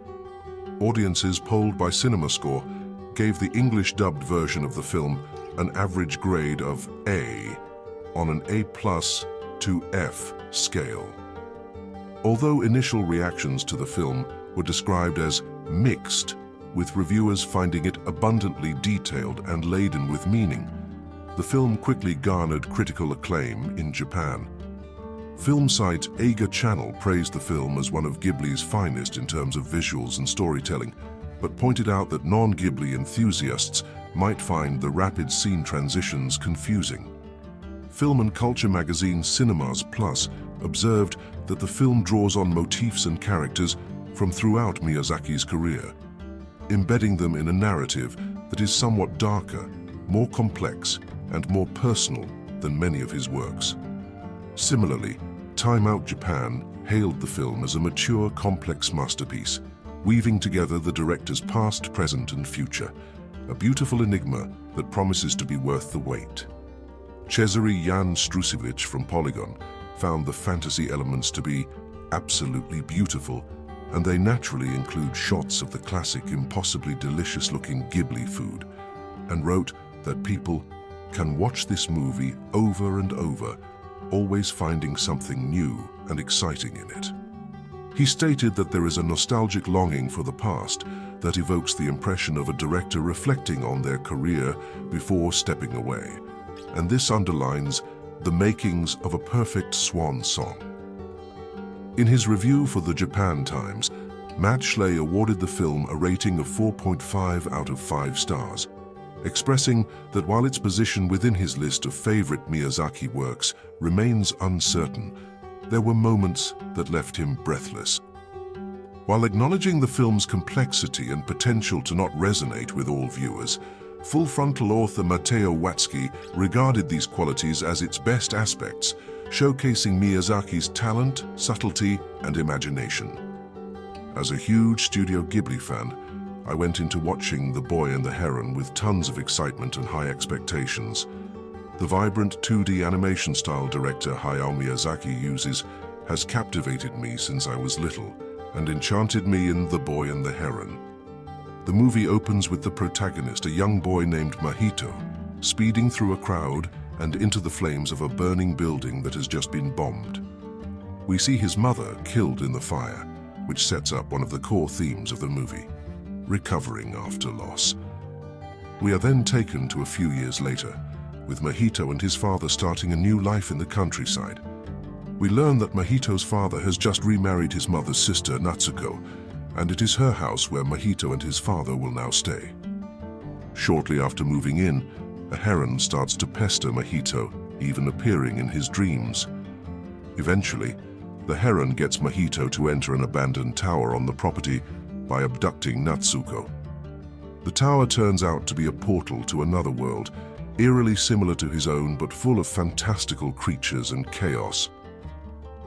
Audiences polled by CinemaScore gave the English-dubbed version of the film an average grade of A on an A plus to F scale. Although initial reactions to the film were described as mixed, with reviewers finding it abundantly detailed and laden with meaning, the film quickly garnered critical acclaim in Japan. Film site Eiga Channel praised the film as one of Ghibli's finest in terms of visuals and storytelling, but pointed out that non-Ghibli enthusiasts might find the rapid scene transitions confusing. Film and culture magazine Cinemas Plus observed that the film draws on motifs and characters from throughout Miyazaki's career, embedding them in a narrative that is somewhat darker, more complex, and more personal than many of his works. Similarly, Time Out Japan hailed the film as a mature, complex masterpiece, weaving together the director's past, present and future, a beautiful enigma that promises to be worth the wait. Cezary Jan Strusiewicz from Polygon found the fantasy elements to be absolutely beautiful, and they naturally include shots of the classic, impossibly delicious-looking Ghibli food, and wrote that people can watch this movie over and over, always finding something new and exciting in it. He stated that there is a nostalgic longing for the past that evokes the impression of a director reflecting on their career before stepping away, and this underlines the makings of a perfect swan song. In his review for the Japan Times, Matt Schley awarded the film a rating of 4.5 out of 5 stars, expressing that while its position within his list of favorite Miyazaki works remains uncertain, there were moments that left him breathless. While acknowledging the film's complexity and potential to not resonate with all viewers, Full Frontal author Matteo Watzky regarded these qualities as its best aspects, showcasing Miyazaki's talent, subtlety, and imagination. As a huge Studio Ghibli fan, I went into watching The Boy and the Heron with tons of excitement and high expectations. The vibrant 2D animation style director Hayao Miyazaki uses has captivated me since I was little and enchanted me in The Boy and the Heron. The movie opens with the protagonist, a young boy named Mahito, speeding through a crowd and into the flames of a burning building that has just been bombed. We see his mother killed in the fire, which sets up one of the core themes of the movie recovering after loss. We are then taken to a few years later, with Mahito and his father starting a new life in the countryside. We learn that Mahito's father has just remarried his mother's sister, Natsuko, and it is her house where Mahito and his father will now stay. Shortly after moving in, a heron starts to pester Mahito, even appearing in his dreams. Eventually, the heron gets Mahito to enter an abandoned tower on the property by abducting Natsuko. The tower turns out to be a portal to another world, eerily similar to his own but full of fantastical creatures and chaos.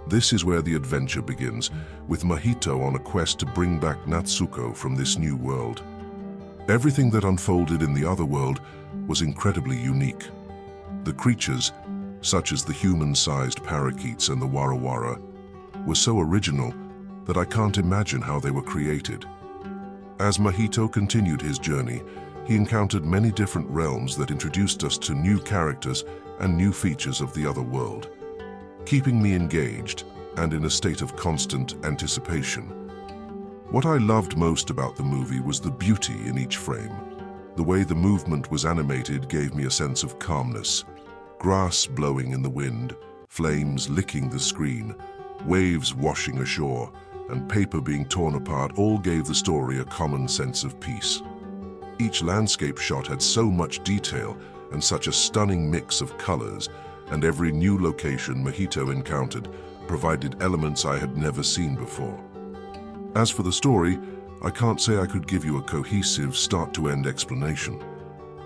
This is where the adventure begins, with Mahito on a quest to bring back Natsuko from this new world. Everything that unfolded in the other world was incredibly unique. The creatures, such as the human-sized parakeets and the warawara, were so original that I can't imagine how they were created. As Mahito continued his journey, he encountered many different realms that introduced us to new characters and new features of the other world, keeping me engaged and in a state of constant anticipation. What I loved most about the movie was the beauty in each frame. The way the movement was animated gave me a sense of calmness. Grass blowing in the wind, flames licking the screen, waves washing ashore, and paper being torn apart all gave the story a common sense of peace. Each landscape shot had so much detail and such a stunning mix of colors, and every new location Mahito encountered provided elements I had never seen before. As for the story, I can't say I could give you a cohesive start-to-end explanation.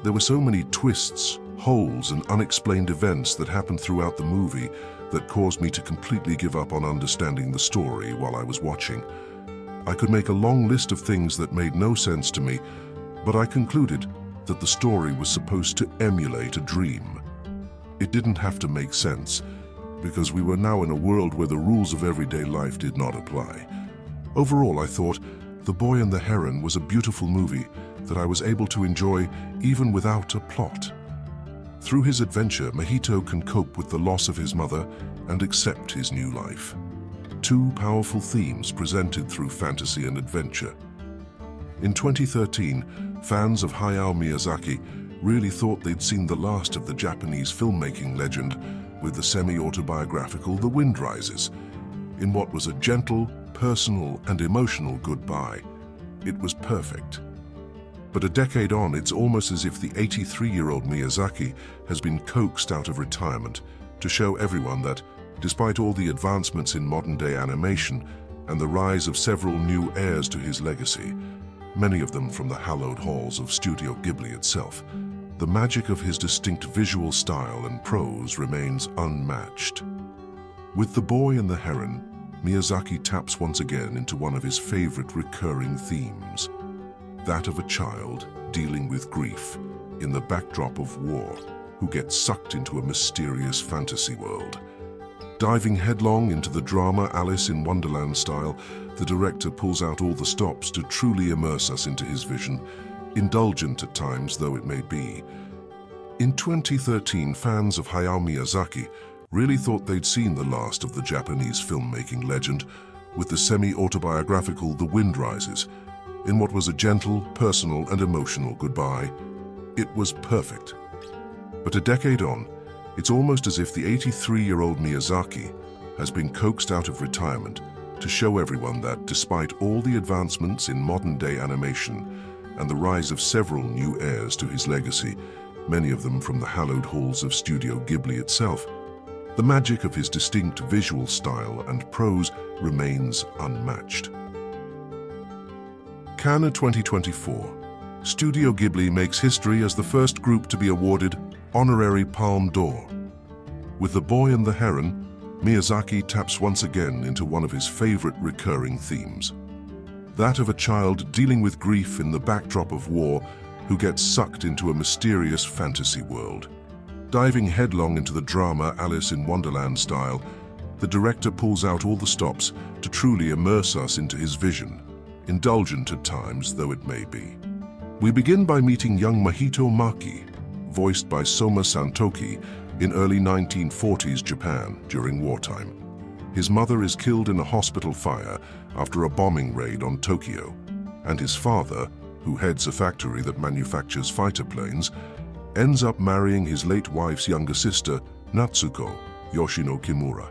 There were so many twists, holes, and unexplained events that happened throughout the movie that caused me to completely give up on understanding the story while I was watching. I could make a long list of things that made no sense to me, but I concluded that the story was supposed to emulate a dream. It didn't have to make sense, because we were now in a world where the rules of everyday life did not apply. Overall, I thought The Boy and the Heron was a beautiful movie that I was able to enjoy even without a plot. Through his adventure, Mahito can cope with the loss of his mother and accept his new life. Two powerful themes presented through fantasy and adventure. In 2013, fans of Hayao Miyazaki really thought they'd seen the last of the Japanese filmmaking legend with the semi-autobiographical The Wind Rises, in what was a gentle, personal and emotional goodbye. It was perfect. But a decade on, it's almost as if the 83-year-old Miyazaki has been coaxed out of retirement to show everyone that, despite all the advancements in modern-day animation and the rise of several new heirs to his legacy, many of them from the hallowed halls of Studio Ghibli itself, the magic of his distinct visual style and prose remains unmatched. With The Boy and the Heron, Miyazaki taps once again into one of his favorite recurring themes, that of a child dealing with grief in the backdrop of war who gets sucked into a mysterious fantasy world. Diving headlong into the drama Alice in Wonderland style, the director pulls out all the stops to truly immerse us into his vision, indulgent at times though it may be. In 2013, fans of Hayao Miyazaki really thought they'd seen the last of the Japanese filmmaking legend with the semi-autobiographical The Wind Rises, in what was a gentle, personal and emotional goodbye. It was perfect. But a decade on, it's almost as if the 83-year-old Miyazaki has been coaxed out of retirement to show everyone that despite all the advancements in modern-day animation and the rise of several new heirs to his legacy, many of them from the hallowed halls of Studio Ghibli itself, the magic of his distinct visual style and prose remains unmatched. Cannes 2024 Studio Ghibli makes history as the first group to be awarded honorary Palme d'Or. With The Boy and the Heron, Miyazaki taps once again into one of his favorite recurring themes. That of a child dealing with grief in the backdrop of war who gets sucked into a mysterious fantasy world. Diving headlong into the drama Alice in Wonderland style, the director pulls out all the stops to truly immerse us into his vision, indulgent at times though it may be. We begin by meeting young Mahito Maki, voiced by Soma Santoki, in early 1940s Japan during wartime. His mother is killed in a hospital fire after a bombing raid on Tokyo, and his father, who heads a factory that manufactures fighter planes, ends up marrying his late wife's younger sister, Natsuko Yoshino Kimura.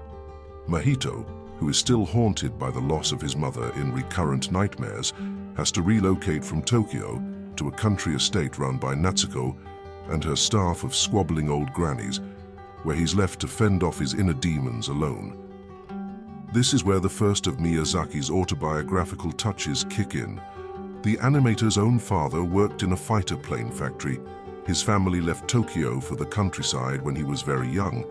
Mahito, who is still haunted by the loss of his mother in recurrent nightmares, has to relocate from Tokyo to a country estate run by Natsuko and her staff of squabbling old grannies, where he's left to fend off his inner demons alone. This is where the first of Miyazaki's autobiographical touches kick in. The animator's own father worked in a fighter plane factory his family left Tokyo for the countryside when he was very young,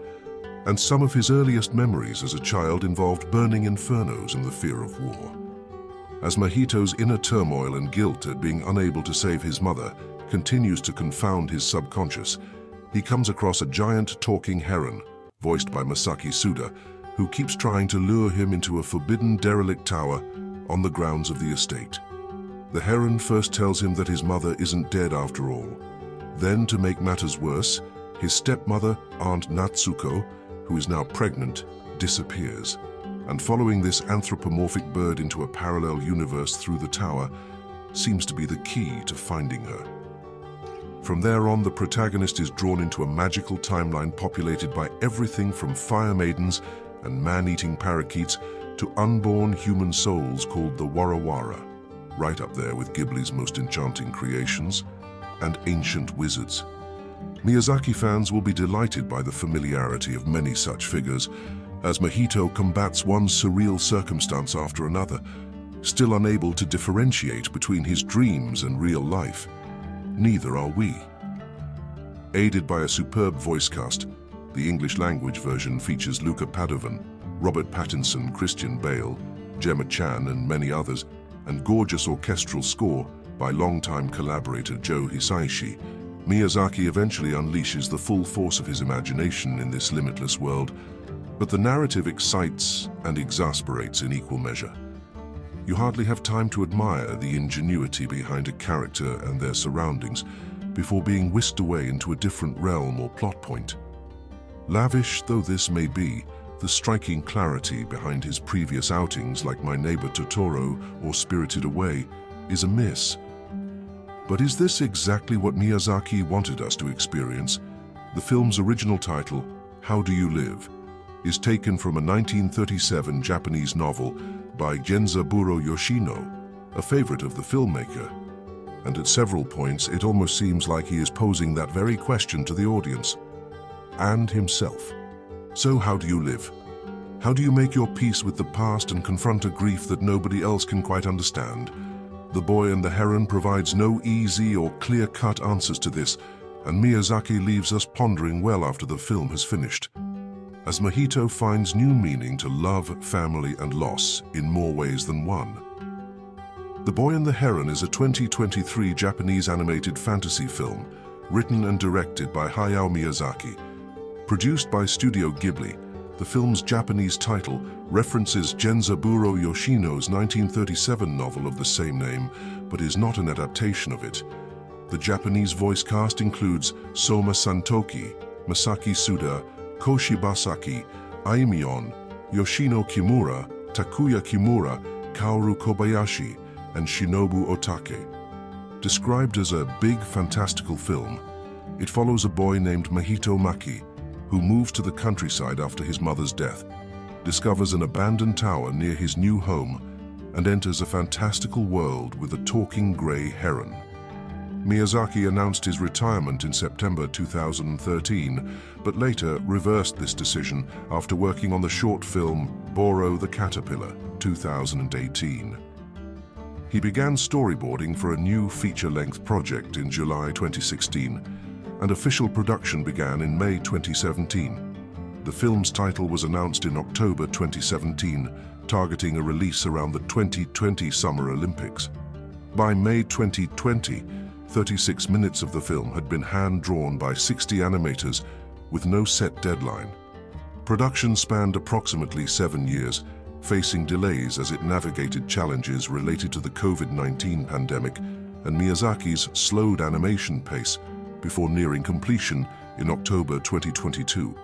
and some of his earliest memories as a child involved burning infernos and the fear of war. As Mahito's inner turmoil and guilt at being unable to save his mother continues to confound his subconscious, he comes across a giant talking heron, voiced by Masaki Suda, who keeps trying to lure him into a forbidden derelict tower on the grounds of the estate. The heron first tells him that his mother isn't dead after all, then, to make matters worse, his stepmother, Aunt Natsuko, who is now pregnant, disappears. And following this anthropomorphic bird into a parallel universe through the tower seems to be the key to finding her. From there on, the protagonist is drawn into a magical timeline populated by everything from fire maidens and man-eating parakeets to unborn human souls called the Warawara, right up there with Ghibli's most enchanting creations and ancient wizards. Miyazaki fans will be delighted by the familiarity of many such figures, as Mahito combats one surreal circumstance after another, still unable to differentiate between his dreams and real life. Neither are we. Aided by a superb voice cast, the English language version features Luca Padovan, Robert Pattinson, Christian Bale, Gemma Chan and many others, and gorgeous orchestral score by longtime collaborator Joe Hisaishi, Miyazaki eventually unleashes the full force of his imagination in this limitless world, but the narrative excites and exasperates in equal measure. You hardly have time to admire the ingenuity behind a character and their surroundings before being whisked away into a different realm or plot point. Lavish though this may be, the striking clarity behind his previous outings like My Neighbor Totoro or Spirited Away is a miss, but is this exactly what Miyazaki wanted us to experience? The film's original title, How Do You Live, is taken from a 1937 Japanese novel by Genzaburo Yoshino, a favorite of the filmmaker. And at several points, it almost seems like he is posing that very question to the audience and himself. So how do you live? How do you make your peace with the past and confront a grief that nobody else can quite understand? The Boy and the Heron provides no easy or clear-cut answers to this, and Miyazaki leaves us pondering well after the film has finished. as Mahito finds new meaning to love, family, and loss in more ways than one. The Boy and the Heron is a 2023 Japanese animated fantasy film written and directed by Hayao Miyazaki. Produced by Studio Ghibli, the film's Japanese title references Genzaburo Yoshino's 1937 novel of the same name, but is not an adaptation of it. The Japanese voice cast includes Soma Santoki, Masaki Suda, Ko Shibasaki, Aimyon, Yoshino Kimura, Takuya Kimura, Kaoru Kobayashi, and Shinobu Otake. Described as a big fantastical film, it follows a boy named Mahito Maki, who moves to the countryside after his mother's death, discovers an abandoned tower near his new home, and enters a fantastical world with a talking grey heron. Miyazaki announced his retirement in September 2013, but later reversed this decision after working on the short film Boro the Caterpillar 2018. He began storyboarding for a new feature-length project in July 2016, and official production began in May 2017. The film's title was announced in October 2017, targeting a release around the 2020 Summer Olympics. By May 2020, 36 minutes of the film had been hand-drawn by 60 animators with no set deadline. Production spanned approximately seven years, facing delays as it navigated challenges related to the COVID-19 pandemic and Miyazaki's slowed animation pace before nearing completion in October 2022.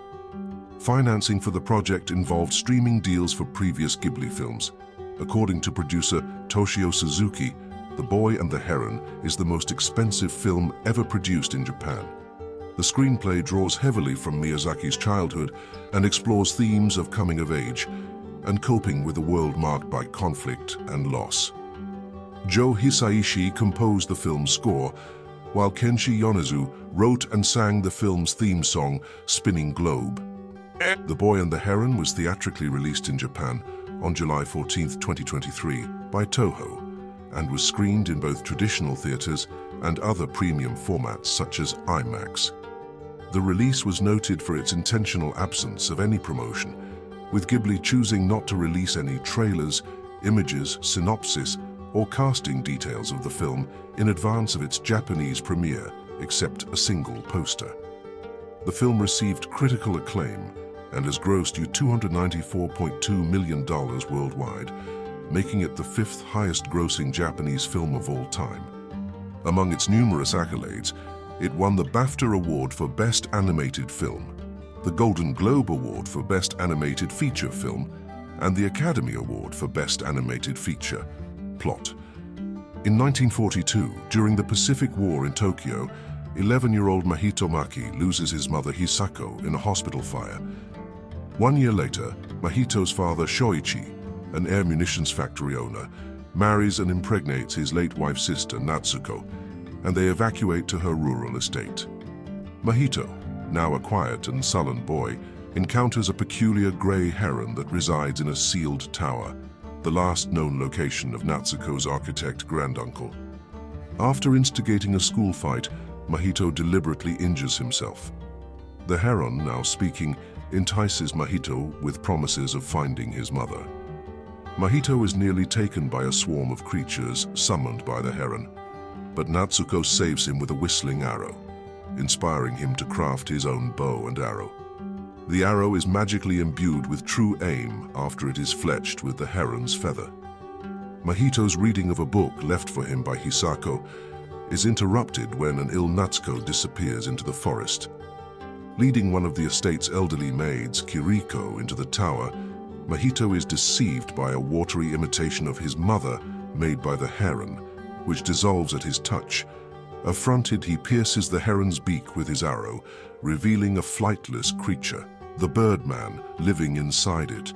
Financing for the project involved streaming deals for previous Ghibli films. According to producer Toshio Suzuki, The Boy and the Heron is the most expensive film ever produced in Japan. The screenplay draws heavily from Miyazaki's childhood and explores themes of coming of age, and coping with a world marked by conflict and loss. Joe Hisaishi composed the film's score, while Kenshi Yonezu wrote and sang the film's theme song, Spinning Globe. The Boy and the Heron was theatrically released in Japan on July 14, 2023 by Toho and was screened in both traditional theatres and other premium formats such as IMAX. The release was noted for its intentional absence of any promotion with Ghibli choosing not to release any trailers, images, synopsis, or casting details of the film in advance of its Japanese premiere, except a single poster. The film received critical acclaim and has grossed you $294.2 million worldwide, making it the fifth highest-grossing Japanese film of all time. Among its numerous accolades, it won the BAFTA Award for Best Animated Film, the Golden Globe Award for Best Animated Feature Film, and the Academy Award for Best Animated Feature. Plot. In 1942, during the Pacific War in Tokyo, 11-year-old Mahito Maki loses his mother Hisako in a hospital fire. One year later, Mahito's father Shoichi, an air munitions factory owner, marries and impregnates his late wife's sister Natsuko, and they evacuate to her rural estate. Mahito, now a quiet and sullen boy, encounters a peculiar grey heron that resides in a sealed tower, the last known location of Natsuko's architect granduncle. After instigating a school fight, Mahito deliberately injures himself. The heron, now speaking, entices Mahito with promises of finding his mother. Mahito is nearly taken by a swarm of creatures summoned by the heron, but Natsuko saves him with a whistling arrow inspiring him to craft his own bow and arrow. The arrow is magically imbued with true aim after it is fletched with the heron's feather. Mahito's reading of a book left for him by Hisako is interrupted when an ill Natsuko disappears into the forest. Leading one of the estate's elderly maids, Kiriko, into the tower, Mahito is deceived by a watery imitation of his mother made by the heron, which dissolves at his touch Affronted, he pierces the heron's beak with his arrow, revealing a flightless creature, the Birdman, living inside it.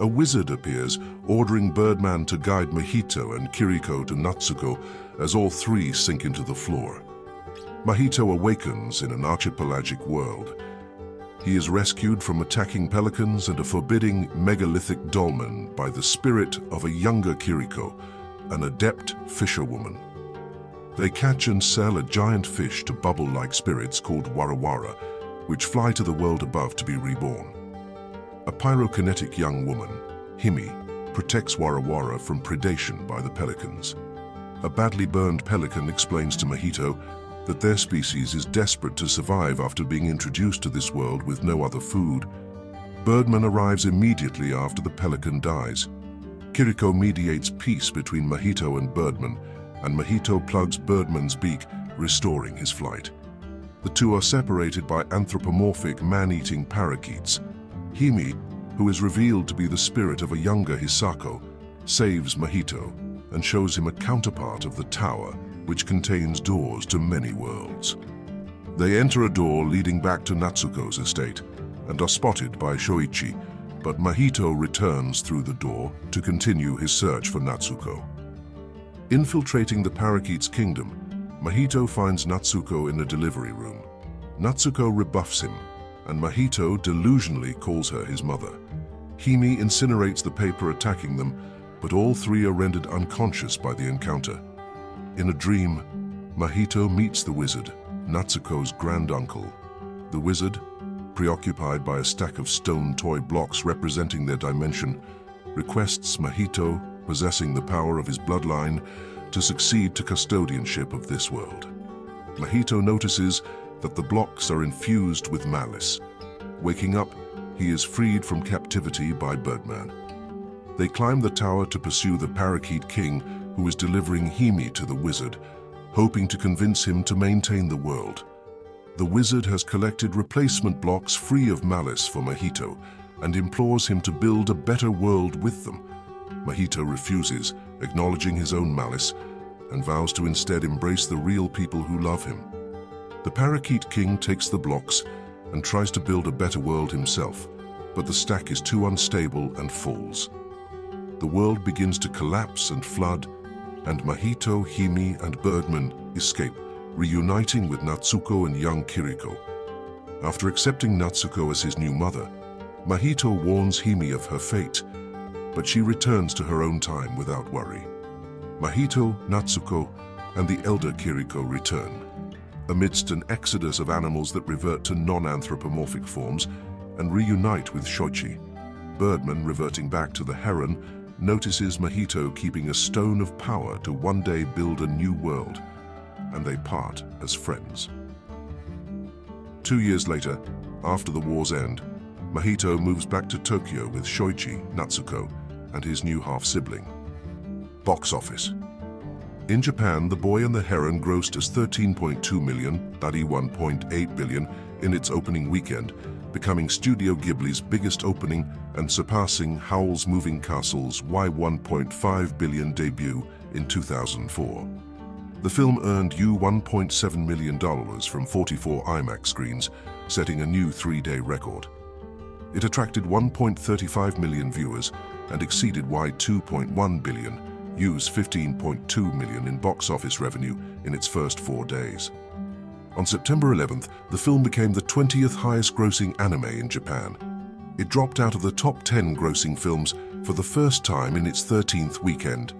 A wizard appears, ordering Birdman to guide Mahito and Kiriko to Natsuko as all three sink into the floor. Mahito awakens in an archipelagic world. He is rescued from attacking pelicans and a forbidding megalithic dolmen by the spirit of a younger Kiriko, an adept fisherwoman. They catch and sell a giant fish to bubble-like spirits called warawara, which fly to the world above to be reborn. A pyrokinetic young woman, Himi, protects Warawara from predation by the pelicans. A badly burned pelican explains to Mahito that their species is desperate to survive after being introduced to this world with no other food. Birdman arrives immediately after the pelican dies. Kiriko mediates peace between Mahito and Birdman, and Mahito plugs Birdman's beak, restoring his flight. The two are separated by anthropomorphic man-eating parakeets. Himi, who is revealed to be the spirit of a younger Hisako, saves Mahito and shows him a counterpart of the tower, which contains doors to many worlds. They enter a door leading back to Natsuko's estate and are spotted by Shoichi, but Mahito returns through the door to continue his search for Natsuko. Infiltrating the parakeet's kingdom, Mahito finds Natsuko in a delivery room. Natsuko rebuffs him, and Mahito delusionally calls her his mother. Himi incinerates the paper attacking them, but all three are rendered unconscious by the encounter. In a dream, Mahito meets the wizard, Natsuko's granduncle. The wizard, preoccupied by a stack of stone toy blocks representing their dimension, requests Mahito, possessing the power of his bloodline, to succeed to custodianship of this world. Mahito notices that the blocks are infused with malice. Waking up, he is freed from captivity by Birdman. They climb the tower to pursue the Parakeet King, who is delivering Himi to the wizard, hoping to convince him to maintain the world. The wizard has collected replacement blocks free of malice for Mahito and implores him to build a better world with them. Mahito refuses, acknowledging his own malice, and vows to instead embrace the real people who love him. The Parakeet King takes the blocks and tries to build a better world himself, but the stack is too unstable and falls. The world begins to collapse and flood, and Mahito, Himi, and Birdman escape, reuniting with Natsuko and young Kiriko. After accepting Natsuko as his new mother, Mahito warns Himi of her fate, but she returns to her own time without worry. Mahito, Natsuko, and the elder Kiriko return. Amidst an exodus of animals that revert to non-anthropomorphic forms and reunite with Shoichi, Birdman, reverting back to the heron, notices Mahito keeping a stone of power to one day build a new world, and they part as friends. Two years later, after the war's end, Mahito moves back to Tokyo with Shoichi, Natsuko, and his new half-sibling. Box office. In Japan, The Boy and the Heron grossed as 13.2 million, 31.8 billion in its opening weekend, becoming Studio Ghibli's biggest opening and surpassing Howl's Moving Castle's Y1.5 billion debut in 2004. The film earned U$1.7 million from 44 IMAX screens, setting a new three-day record. It attracted 1.35 million viewers and exceeded Y2.1 billion, U's 15.2 million in box office revenue in its first four days. On September 11th, the film became the 20th highest grossing anime in Japan. It dropped out of the top 10 grossing films for the first time in its 13th weekend.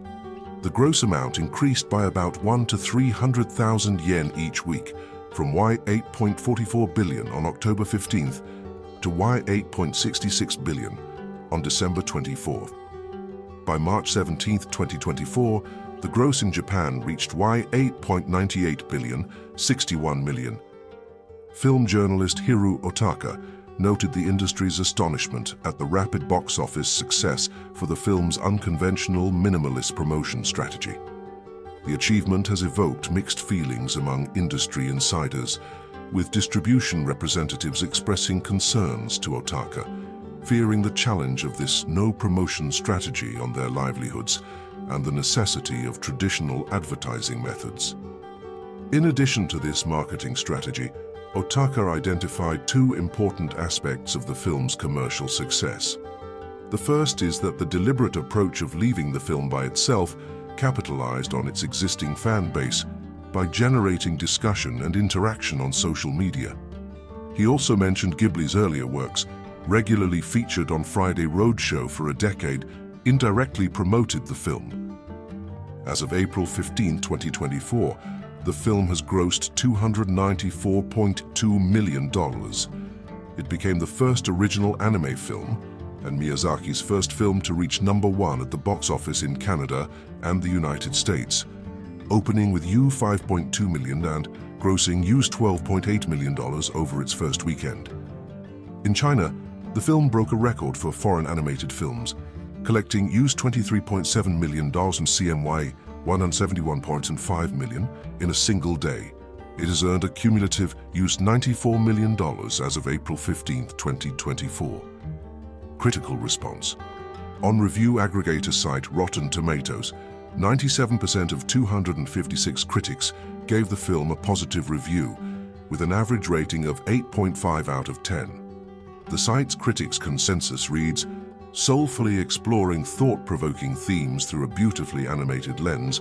The gross amount increased by about 1 to 300,000 yen each week, from Y8.44 billion on October 15th to Y8.66 billion on December 24th. By March 17, 2024, the gross in Japan reached Y8.98 billion, 61 million. Film journalist Hiroo Otaka noted the industry's astonishment at the rapid box office success for the film's unconventional minimalist promotion strategy. The achievement has evoked mixed feelings among industry insiders, with distribution representatives expressing concerns to Otaka fearing the challenge of this no-promotion strategy on their livelihoods and the necessity of traditional advertising methods. In addition to this marketing strategy, Otaka identified two important aspects of the film's commercial success. The first is that the deliberate approach of leaving the film by itself capitalized on its existing fan base by generating discussion and interaction on social media. He also mentioned Ghibli's earlier works, regularly featured on Friday Roadshow for a decade, indirectly promoted the film. As of April 15, 2024, the film has grossed $294.2 million. It became the first original anime film, and Miyazaki's first film to reach number one at the box office in Canada and the United States, opening with U$5.2 and grossing U$12.8 million over its first weekend. In China, the film broke a record for foreign animated films, collecting U$23.7 million in CNY 171.5 million in a single day. It has earned a cumulative US $94 million as of April 15, 2024. Critical response. On review aggregator site Rotten Tomatoes, 97% of 256 critics gave the film a positive review, with an average rating of 8.5 out of 10. The site's critics' consensus reads, soulfully exploring thought-provoking themes through a beautifully animated lens,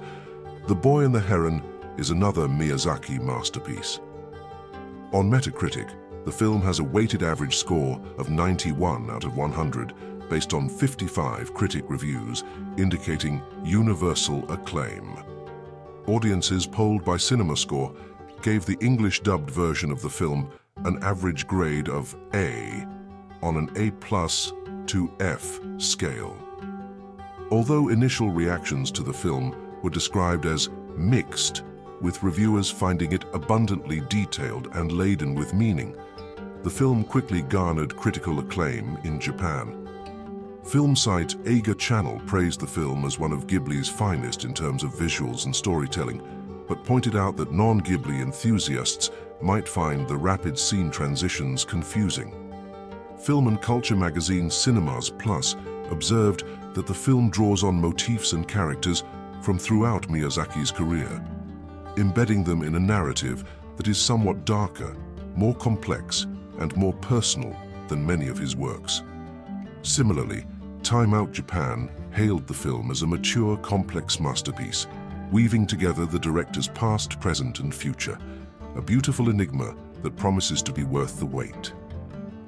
The Boy and the Heron is another Miyazaki masterpiece. On Metacritic, the film has a weighted average score of 91 out of 100 based on 55 critic reviews indicating universal acclaim. Audiences polled by CinemaScore gave the English-dubbed version of the film an average grade of A on an A plus to F scale. Although initial reactions to the film were described as mixed, with reviewers finding it abundantly detailed and laden with meaning, the film quickly garnered critical acclaim in Japan. Film site Eiga Channel praised the film as one of Ghibli's finest in terms of visuals and storytelling, but pointed out that non-Ghibli enthusiasts might find the rapid scene transitions confusing. Film and culture magazine Cinemas Plus observed that the film draws on motifs and characters from throughout Miyazaki's career, embedding them in a narrative that is somewhat darker, more complex, and more personal than many of his works. Similarly, Time Out Japan hailed the film as a mature, complex masterpiece, weaving together the director's past, present, and future, a beautiful enigma that promises to be worth the wait.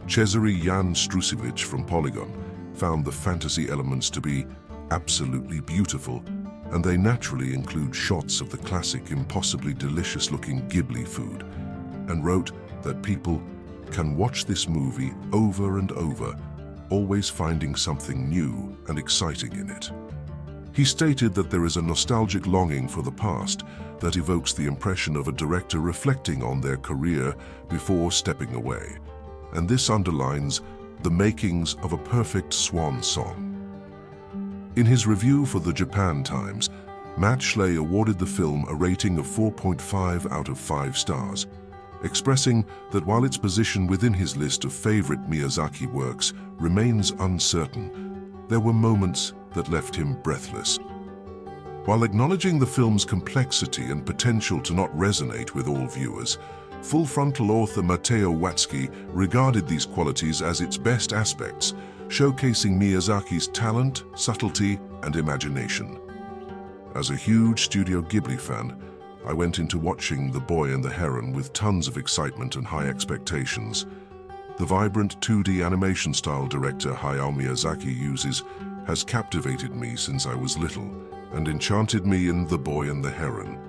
Cezary Jan Strusiewicz from Polygon found the fantasy elements to be absolutely beautiful, and they naturally include shots of the classic, impossibly delicious-looking Ghibli food, and wrote that people can watch this movie over and over, always finding something new and exciting in it. He stated that there is a nostalgic longing for the past that evokes the impression of a director reflecting on their career before stepping away and this underlines the makings of a perfect swan song. In his review for the Japan Times, Matt Schley awarded the film a rating of 4.5 out of 5 stars, expressing that while its position within his list of favorite Miyazaki works remains uncertain, there were moments that left him breathless. While acknowledging the film's complexity and potential to not resonate with all viewers, Full Frontal author Matteo Watzky regarded these qualities as its best aspects, showcasing Miyazaki's talent, subtlety, and imagination. As a huge Studio Ghibli fan, I went into watching The Boy and the Heron with tons of excitement and high expectations. The vibrant 2D animation style director Hayao Miyazaki uses has captivated me since I was little and enchanted me in The Boy and the Heron.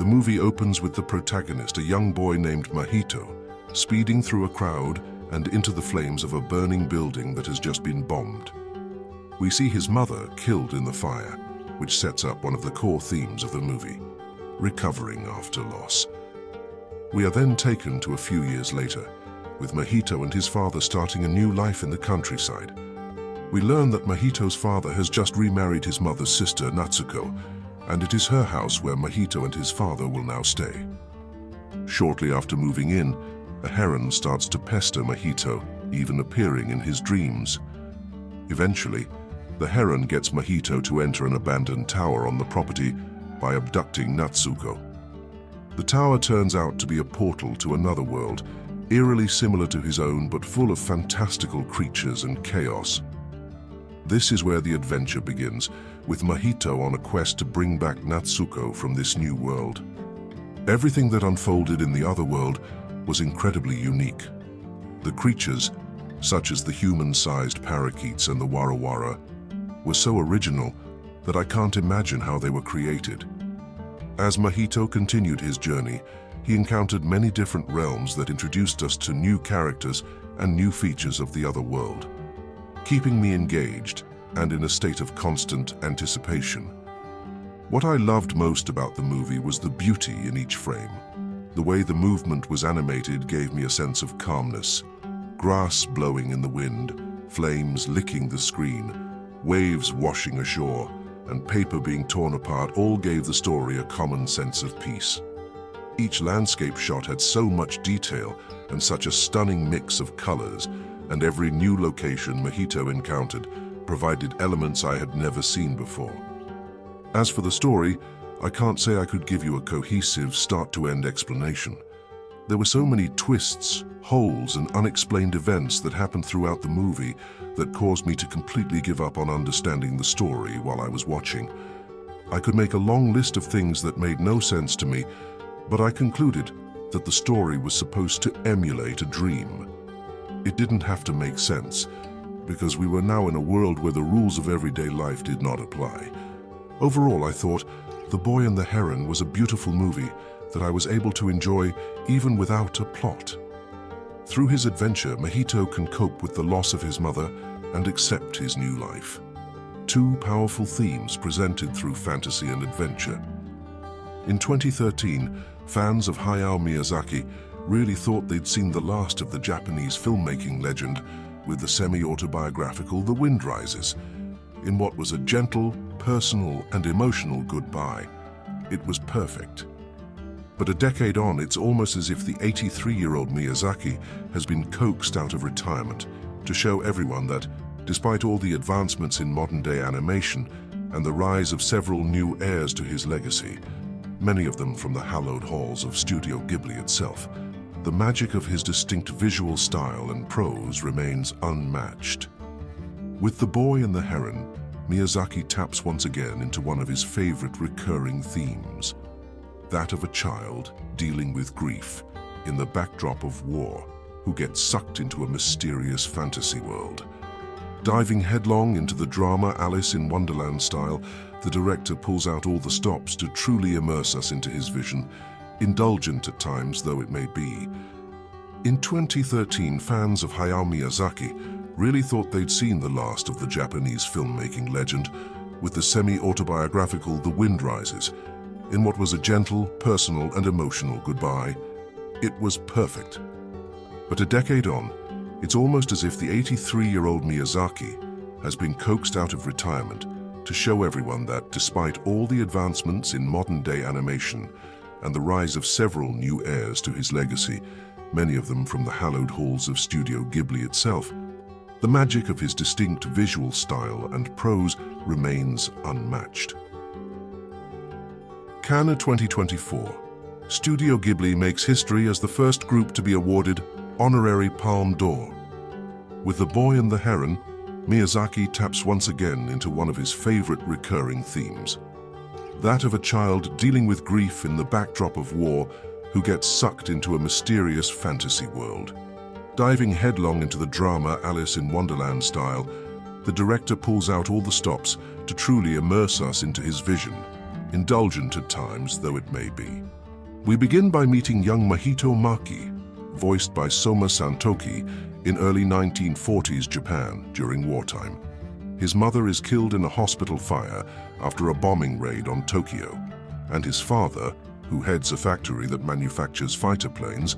The movie opens with the protagonist, a young boy named Mahito, speeding through a crowd and into the flames of a burning building that has just been bombed. We see his mother killed in the fire, which sets up one of the core themes of the movie, recovering after loss. We are then taken to a few years later, with Mahito and his father starting a new life in the countryside. We learn that Mahito's father has just remarried his mother's sister, Natsuko, and it is her house where Mahito and his father will now stay. Shortly after moving in, a heron starts to pester Mahito, even appearing in his dreams. Eventually, the heron gets Mahito to enter an abandoned tower on the property by abducting Natsuko. The tower turns out to be a portal to another world, eerily similar to his own but full of fantastical creatures and chaos. This is where the adventure begins, with Mahito on a quest to bring back Natsuko from this new world. Everything that unfolded in the other world was incredibly unique. The creatures, such as the human-sized parakeets and the warawara, were so original that I can't imagine how they were created. As Mahito continued his journey, he encountered many different realms that introduced us to new characters and new features of the other world. keeping me engaged and in a state of constant anticipation. What I loved most about the movie was the beauty in each frame. The way the movement was animated gave me a sense of calmness. Grass blowing in the wind, flames licking the screen, waves washing ashore, and paper being torn apart all gave the story a common sense of peace. Each landscape shot had so much detail and such a stunning mix of colors, and every new location Mahito encountered provided elements I had never seen before. As for the story, I can't say I could give you a cohesive start-to-end explanation. There were so many twists, holes, and unexplained events that happened throughout the movie that caused me to completely give up on understanding the story while I was watching. I could make a long list of things that made no sense to me, but I concluded that the story was supposed to emulate a dream. It didn't have to make sense, because we were now in a world where the rules of everyday life did not apply. Overall, I thought, The Boy and the Heron was a beautiful movie that I was able to enjoy even without a plot. Through his adventure, Mahito can cope with the loss of his mother and accept his new life. Two powerful themes presented through fantasy and adventure. In 2013, fans of Hayao Miyazaki really thought they'd seen the last of the Japanese filmmaking legend with the semi-autobiographical The Wind Rises, in what was a gentle, personal and emotional goodbye. It was perfect. But a decade on, it's almost as if the 83-year-old Miyazaki has been coaxed out of retirement to show everyone that, despite all the advancements in modern-day animation and the rise of several new heirs to his legacy, many of them from the hallowed halls of Studio Ghibli itself, the magic of his distinct visual style and prose remains unmatched. With The Boy and the Heron, Miyazaki taps once again into one of his favorite recurring themes, that of a child dealing with grief in the backdrop of war who gets sucked into a mysterious fantasy world. Diving headlong into the drama Alice in Wonderland style, the director pulls out all the stops to truly immerse us into his vision, indulgent at times though it may be. In 2013, fans of Hayao Miyazaki really thought they'd seen the last of the Japanese filmmaking legend with the semi-autobiographical The Wind Rises, in what was a gentle, personal and emotional goodbye. It was perfect. But a decade on, it's almost as if the 83-year-old Miyazaki has been coaxed out of retirement to show everyone that despite all the advancements in modern-day animation and the rise of several new heirs to his legacy, many of them from the hallowed halls of Studio Ghibli itself, the magic of his distinct visual style and prose remains unmatched. Cannes 2024 Studio Ghibli makes history as the first group to be awarded Honorary Palme d'Or. With The Boy and the Heron, Miyazaki taps once again into one of his favorite recurring themes. That of a child dealing with grief in the backdrop of war who gets sucked into a mysterious fantasy world. Diving headlong into the drama Alice in Wonderland style, the director pulls out all the stops to truly immerse us into his vision, indulgent at times though it may be. We begin by meeting young Mahito Maki, voiced by Soma Santoki in early 1940s Japan during wartime. His mother is killed in a hospital fire after a bombing raid on Tokyo, and his father, who heads a factory that manufactures fighter planes,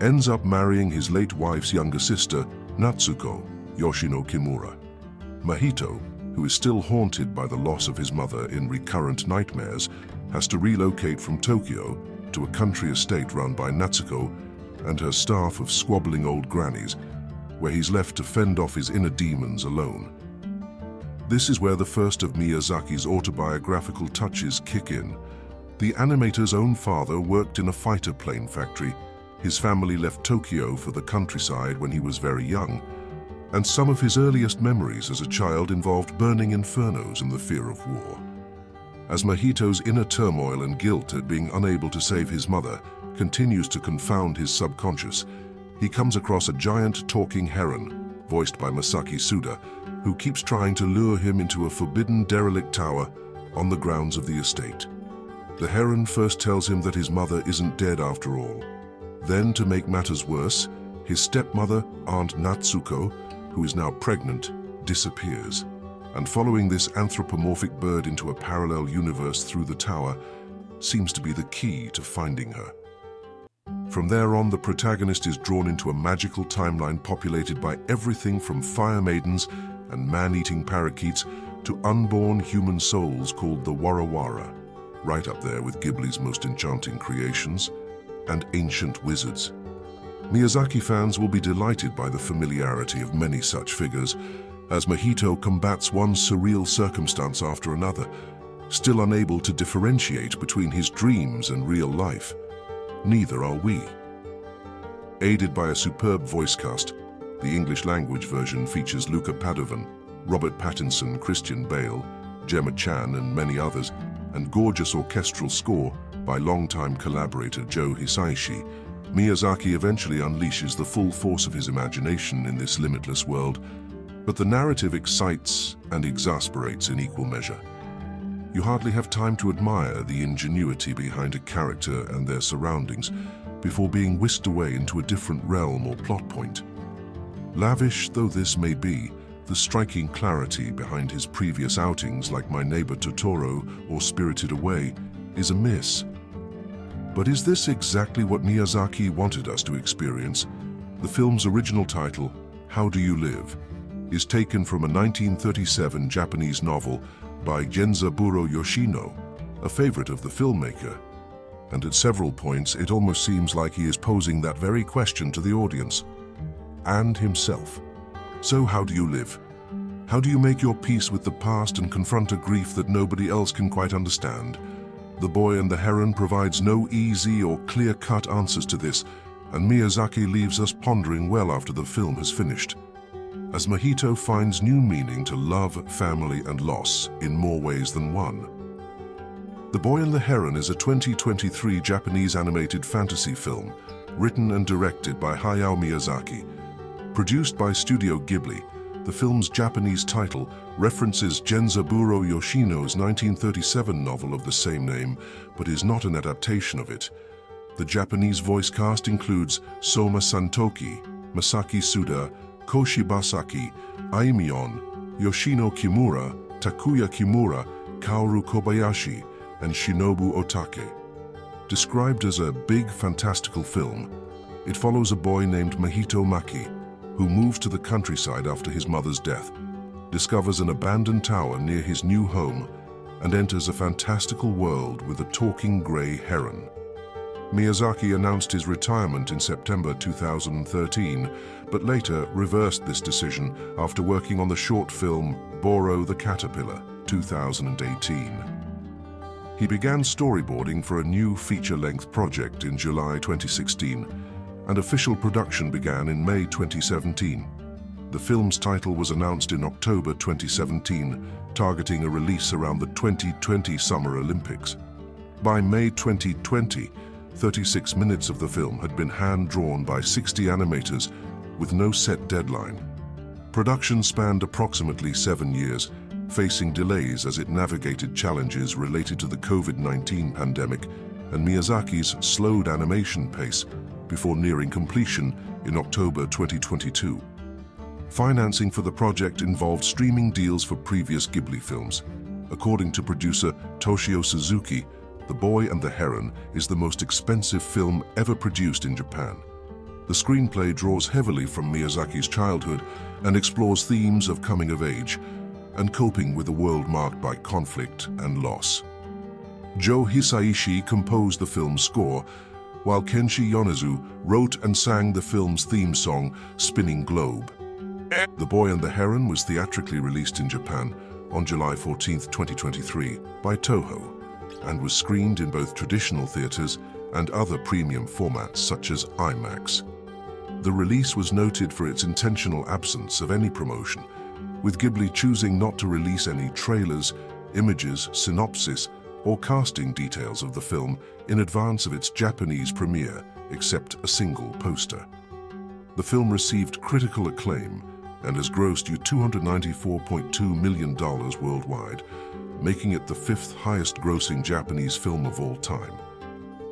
ends up marrying his late wife's younger sister, Natsuko, Yoshino Kimura. Mahito, who is still haunted by the loss of his mother in recurrent nightmares, has to relocate from Tokyo to a country estate run by Natsuko and her staff of squabbling old grannies, where he's left to fend off his inner demons alone. This is where the first of Miyazaki's autobiographical touches kick in. The animator's own father worked in a fighter plane factory his family left Tokyo for the countryside when he was very young, and some of his earliest memories as a child involved burning infernos and the fear of war. As Mahito's inner turmoil and guilt at being unable to save his mother continues to confound his subconscious, he comes across a giant talking heron, voiced by Masaki Suda, who keeps trying to lure him into a forbidden derelict tower on the grounds of the estate. The heron first tells him that his mother isn't dead after all, then, to make matters worse, his stepmother, Aunt Natsuko, who is now pregnant, disappears, and following this anthropomorphic bird into a parallel universe through the tower seems to be the key to finding her. From there on, the protagonist is drawn into a magical timeline populated by everything from fire maidens and man-eating parakeets to unborn human souls called the Warawara, right up there with Ghibli's most enchanting creations, and ancient wizards. Miyazaki fans will be delighted by the familiarity of many such figures, as Mahito combats one surreal circumstance after another, still unable to differentiate between his dreams and real life. Neither are we. Aided by a superb voice cast, the English language version features Luca Padovan, Robert Pattinson, Christian Bale, Gemma Chan and many others, and gorgeous orchestral score by longtime collaborator Joe Hisaishi, Miyazaki eventually unleashes the full force of his imagination in this limitless world, but the narrative excites and exasperates in equal measure. You hardly have time to admire the ingenuity behind a character and their surroundings before being whisked away into a different realm or plot point. Lavish though this may be, the striking clarity behind his previous outings like My Neighbor Totoro or Spirited Away is a miss. But is this exactly what Miyazaki wanted us to experience? The film's original title, How Do You Live, is taken from a 1937 Japanese novel by Genzaburo Yoshino, a favorite of the filmmaker. And at several points, it almost seems like he is posing that very question to the audience and himself. So how do you live? How do you make your peace with the past and confront a grief that nobody else can quite understand? The Boy and the Heron provides no easy or clear-cut answers to this, and Miyazaki leaves us pondering well after the film has finished. As Mahito finds new meaning to love, family and loss in more ways than one. The Boy and the Heron is a 2023 Japanese animated fantasy film, written and directed by Hayao Miyazaki, Produced by Studio Ghibli, the film's Japanese title references Genzaburo Yoshino's 1937 novel of the same name, but is not an adaptation of it. The Japanese voice cast includes Soma Santoki, Masaki Suda, Ko Shibasaki, Aimyon, Yoshino Kimura, Takuya Kimura, Kaoru Kobayashi, and Shinobu Otake. Described as a big fantastical film, it follows a boy named Mahito Maki, who moves to the countryside after his mother's death, discovers an abandoned tower near his new home, and enters a fantastical world with a talking grey heron. Miyazaki announced his retirement in September 2013, but later reversed this decision after working on the short film Boro the Caterpillar, 2018. He began storyboarding for a new feature-length project in July 2016, and official production began in May 2017. The film's title was announced in October 2017, targeting a release around the 2020 Summer Olympics. By May 2020, 36 minutes of the film had been hand-drawn by 60 animators with no set deadline. Production spanned approximately seven years, facing delays as it navigated challenges related to the COVID-19 pandemic and Miyazaki's slowed animation pace before nearing completion in October 2022. Financing for the project involved streaming deals for previous Ghibli films. According to producer Toshio Suzuki, The Boy and the Heron is the most expensive film ever produced in Japan. The screenplay draws heavily from Miyazaki's childhood and explores themes of coming of age and coping with a world marked by conflict and loss. Joe Hisaishi composed the film's score while Kenshi Yonezu wrote and sang the film's theme song, Spinning Globe. The Boy and the Heron was theatrically released in Japan on July 14, 2023 by Toho and was screened in both traditional theaters and other premium formats such as IMAX. The release was noted for its intentional absence of any promotion, with Ghibli choosing not to release any trailers, images, synopsis, or casting details of the film in advance of its Japanese premiere, except a single poster. The film received critical acclaim and has grossed you $294.2 million worldwide, making it the fifth highest-grossing Japanese film of all time.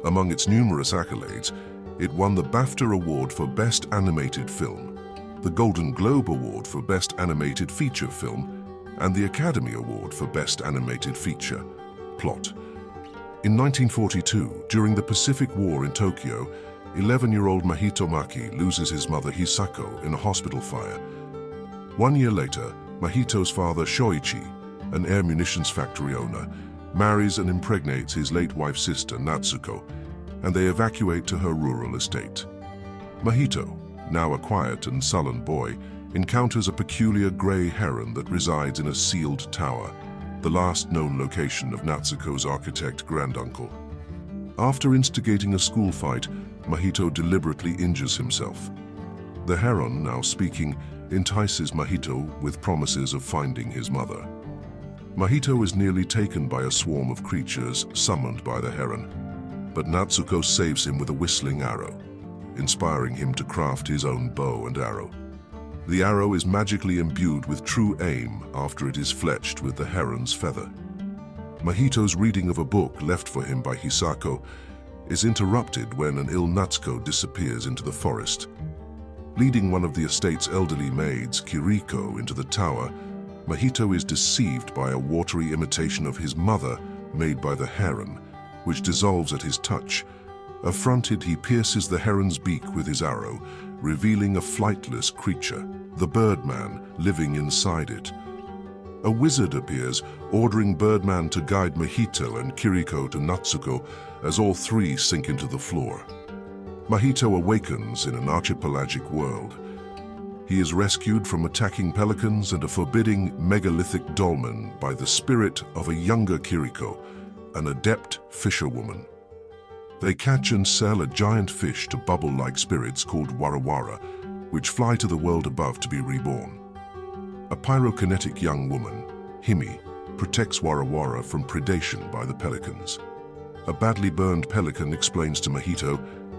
Among its numerous accolades, it won the BAFTA Award for Best Animated Film. the Golden Globe Award for Best Animated Feature Film, and the Academy Award for Best Animated Feature. Plot. In 1942, during the Pacific War in Tokyo, 11-year-old Mahito Maki loses his mother Hisako in a hospital fire. One year later, Mahito's father Shoichi, an air munitions factory owner, marries and impregnates his late wife's sister Natsuko, and they evacuate to her rural estate. Mahito, now a quiet and sullen boy, encounters a peculiar grey heron that resides in a sealed tower, the last known location of Natsuko's architect granduncle. After instigating a school fight, Mahito deliberately injures himself. The heron, now speaking, entices Mahito with promises of finding his mother. Mahito is nearly taken by a swarm of creatures summoned by the heron, but Natsuko saves him with a whistling arrow, inspiring him to craft his own bow and arrow. The arrow is magically imbued with true aim after it is fletched with the heron's feather. Mahito's reading of a book left for him by Hisako is interrupted when an ill Natsuko disappears into the forest. Leading one of the estate's elderly maids, Kiriko, into the tower, Mahito is deceived by a watery imitation of his mother made by the heron, which dissolves at his touch. Affronted, he pierces the heron's beak with his arrow, revealing a flightless creature, the Birdman, living inside it. A wizard appears, ordering Birdman to guide Mahito and Kiriko to Natsuko as all three sink into the floor. Mahito awakens in an archipelagic world. He is rescued from attacking pelicans and a forbidding megalithic dolmen by the spirit of a younger Kiriko, an adept fisherwoman. They catch and sell a giant fish to bubble-like spirits called warawara, which fly to the world above to be reborn. A pyrokinetic young woman, Himi, protects warawara from predation by the pelicans. A badly burned pelican explains to Mahito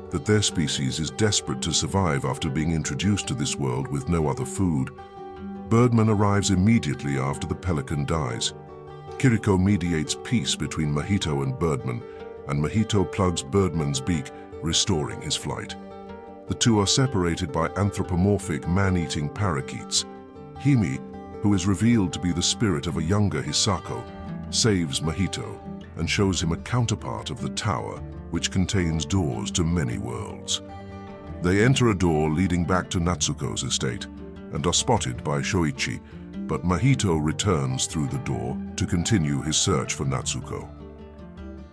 that their species is desperate to survive after being introduced to this world with no other food. Birdman arrives immediately after the pelican dies. Kiriko mediates peace between Mahito and Birdman, and Mahito plugs Birdman's beak, restoring his flight. The two are separated by anthropomorphic man-eating parakeets. Himi, who is revealed to be the spirit of a younger Hisako, saves Mahito and shows him a counterpart of the tower which contains doors to many worlds. They enter a door leading back to Natsuko's estate and are spotted by Shoichi, but Mahito returns through the door to continue his search for Natsuko.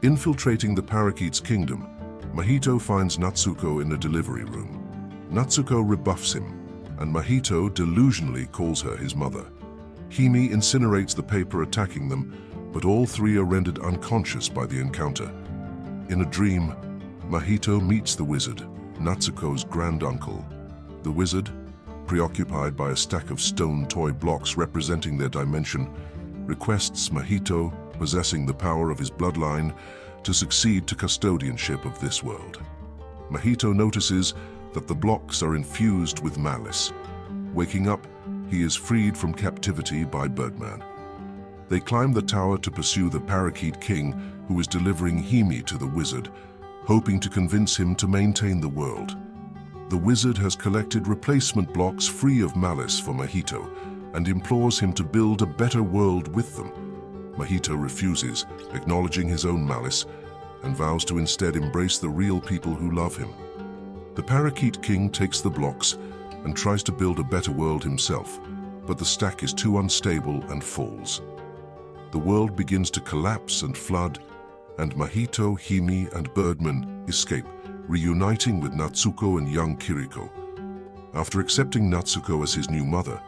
Infiltrating the parakeet's kingdom, Mahito finds Natsuko in a delivery room. Natsuko rebuffs him, and Mahito delusionally calls her his mother. Himi incinerates the paper attacking them, but all three are rendered unconscious by the encounter. In a dream, Mahito meets the wizard, Natsuko's granduncle. The wizard, preoccupied by a stack of stone toy blocks representing their dimension, requests Mahito, possessing the power of his bloodline, to succeed to custodianship of this world. Mahito notices that the blocks are infused with malice. Waking up, he is freed from captivity by Birdman. They climb the tower to pursue the Parakeet King, who is delivering Himi to the wizard, hoping to convince him to maintain the world. The wizard has collected replacement blocks free of malice for Mahito and implores him to build a better world with them. Mahito refuses, acknowledging his own malice, and vows to instead embrace the real people who love him. The Parakeet King takes the blocks and tries to build a better world himself, but the stack is too unstable and falls the world begins to collapse and flood, and Mahito, Himi, and Birdman escape, reuniting with Natsuko and young Kiriko. After accepting Natsuko as his new mother,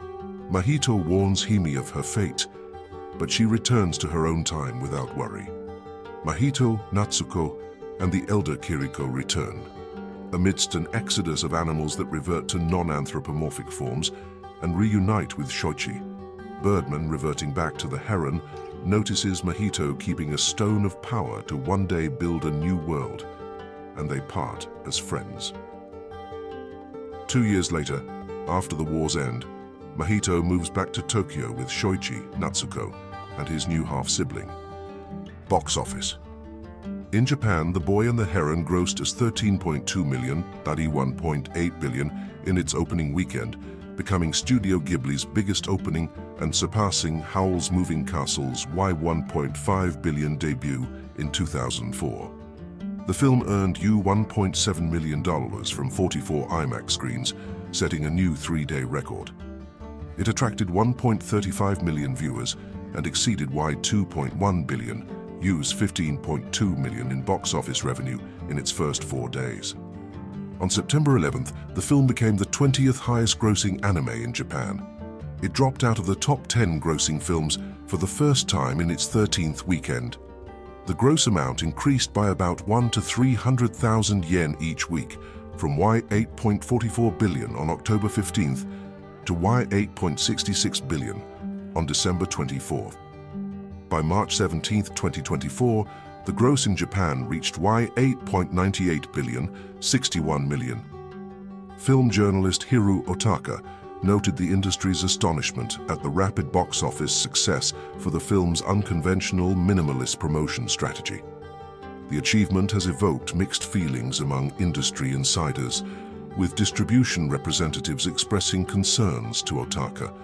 Mahito warns Himi of her fate, but she returns to her own time without worry. Mahito, Natsuko, and the elder Kiriko return. Amidst an exodus of animals that revert to non-anthropomorphic forms and reunite with Shoichi, Birdman reverting back to the heron notices Mahito keeping a stone of power to one day build a new world, and they part as friends. Two years later, after the war's end, Mahito moves back to Tokyo with Shoichi, Natsuko, and his new half-sibling. Box office. In Japan, The Boy and the Heron grossed as 13.2 million, 31.8 billion in its opening weekend, becoming Studio Ghibli's biggest opening and surpassing Howl's Moving Castle's Y1.5 billion debut in 2004. The film earned U $1.7 million from 44 IMAX screens, setting a new three-day record. It attracted 1.35 million viewers and exceeded Y 2.1 billion, U's 15.2 million in box office revenue in its first four days. On September 11th, the film became the 20th highest grossing anime in Japan. It dropped out of the top 10 grossing films for the first time in its 13th weekend. The gross amount increased by about 1 to 300,000 yen each week, from Y 8.44 billion on October 15th to Y 8.66 billion on December 24th. By March 17, 2024, the gross in Japan reached Y 8.98 billion, 61 million. Film journalist Hiroo Otaka noted the industry's astonishment at the rapid box office success for the film's unconventional minimalist promotion strategy. The achievement has evoked mixed feelings among industry insiders, with distribution representatives expressing concerns to Otaka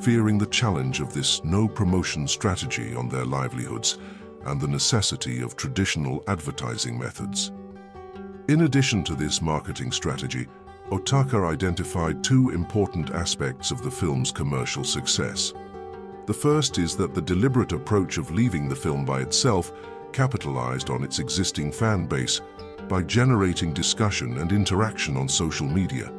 fearing the challenge of this no-promotion strategy on their livelihoods and the necessity of traditional advertising methods. In addition to this marketing strategy, Otaka identified two important aspects of the film's commercial success. The first is that the deliberate approach of leaving the film by itself capitalized on its existing fan base by generating discussion and interaction on social media.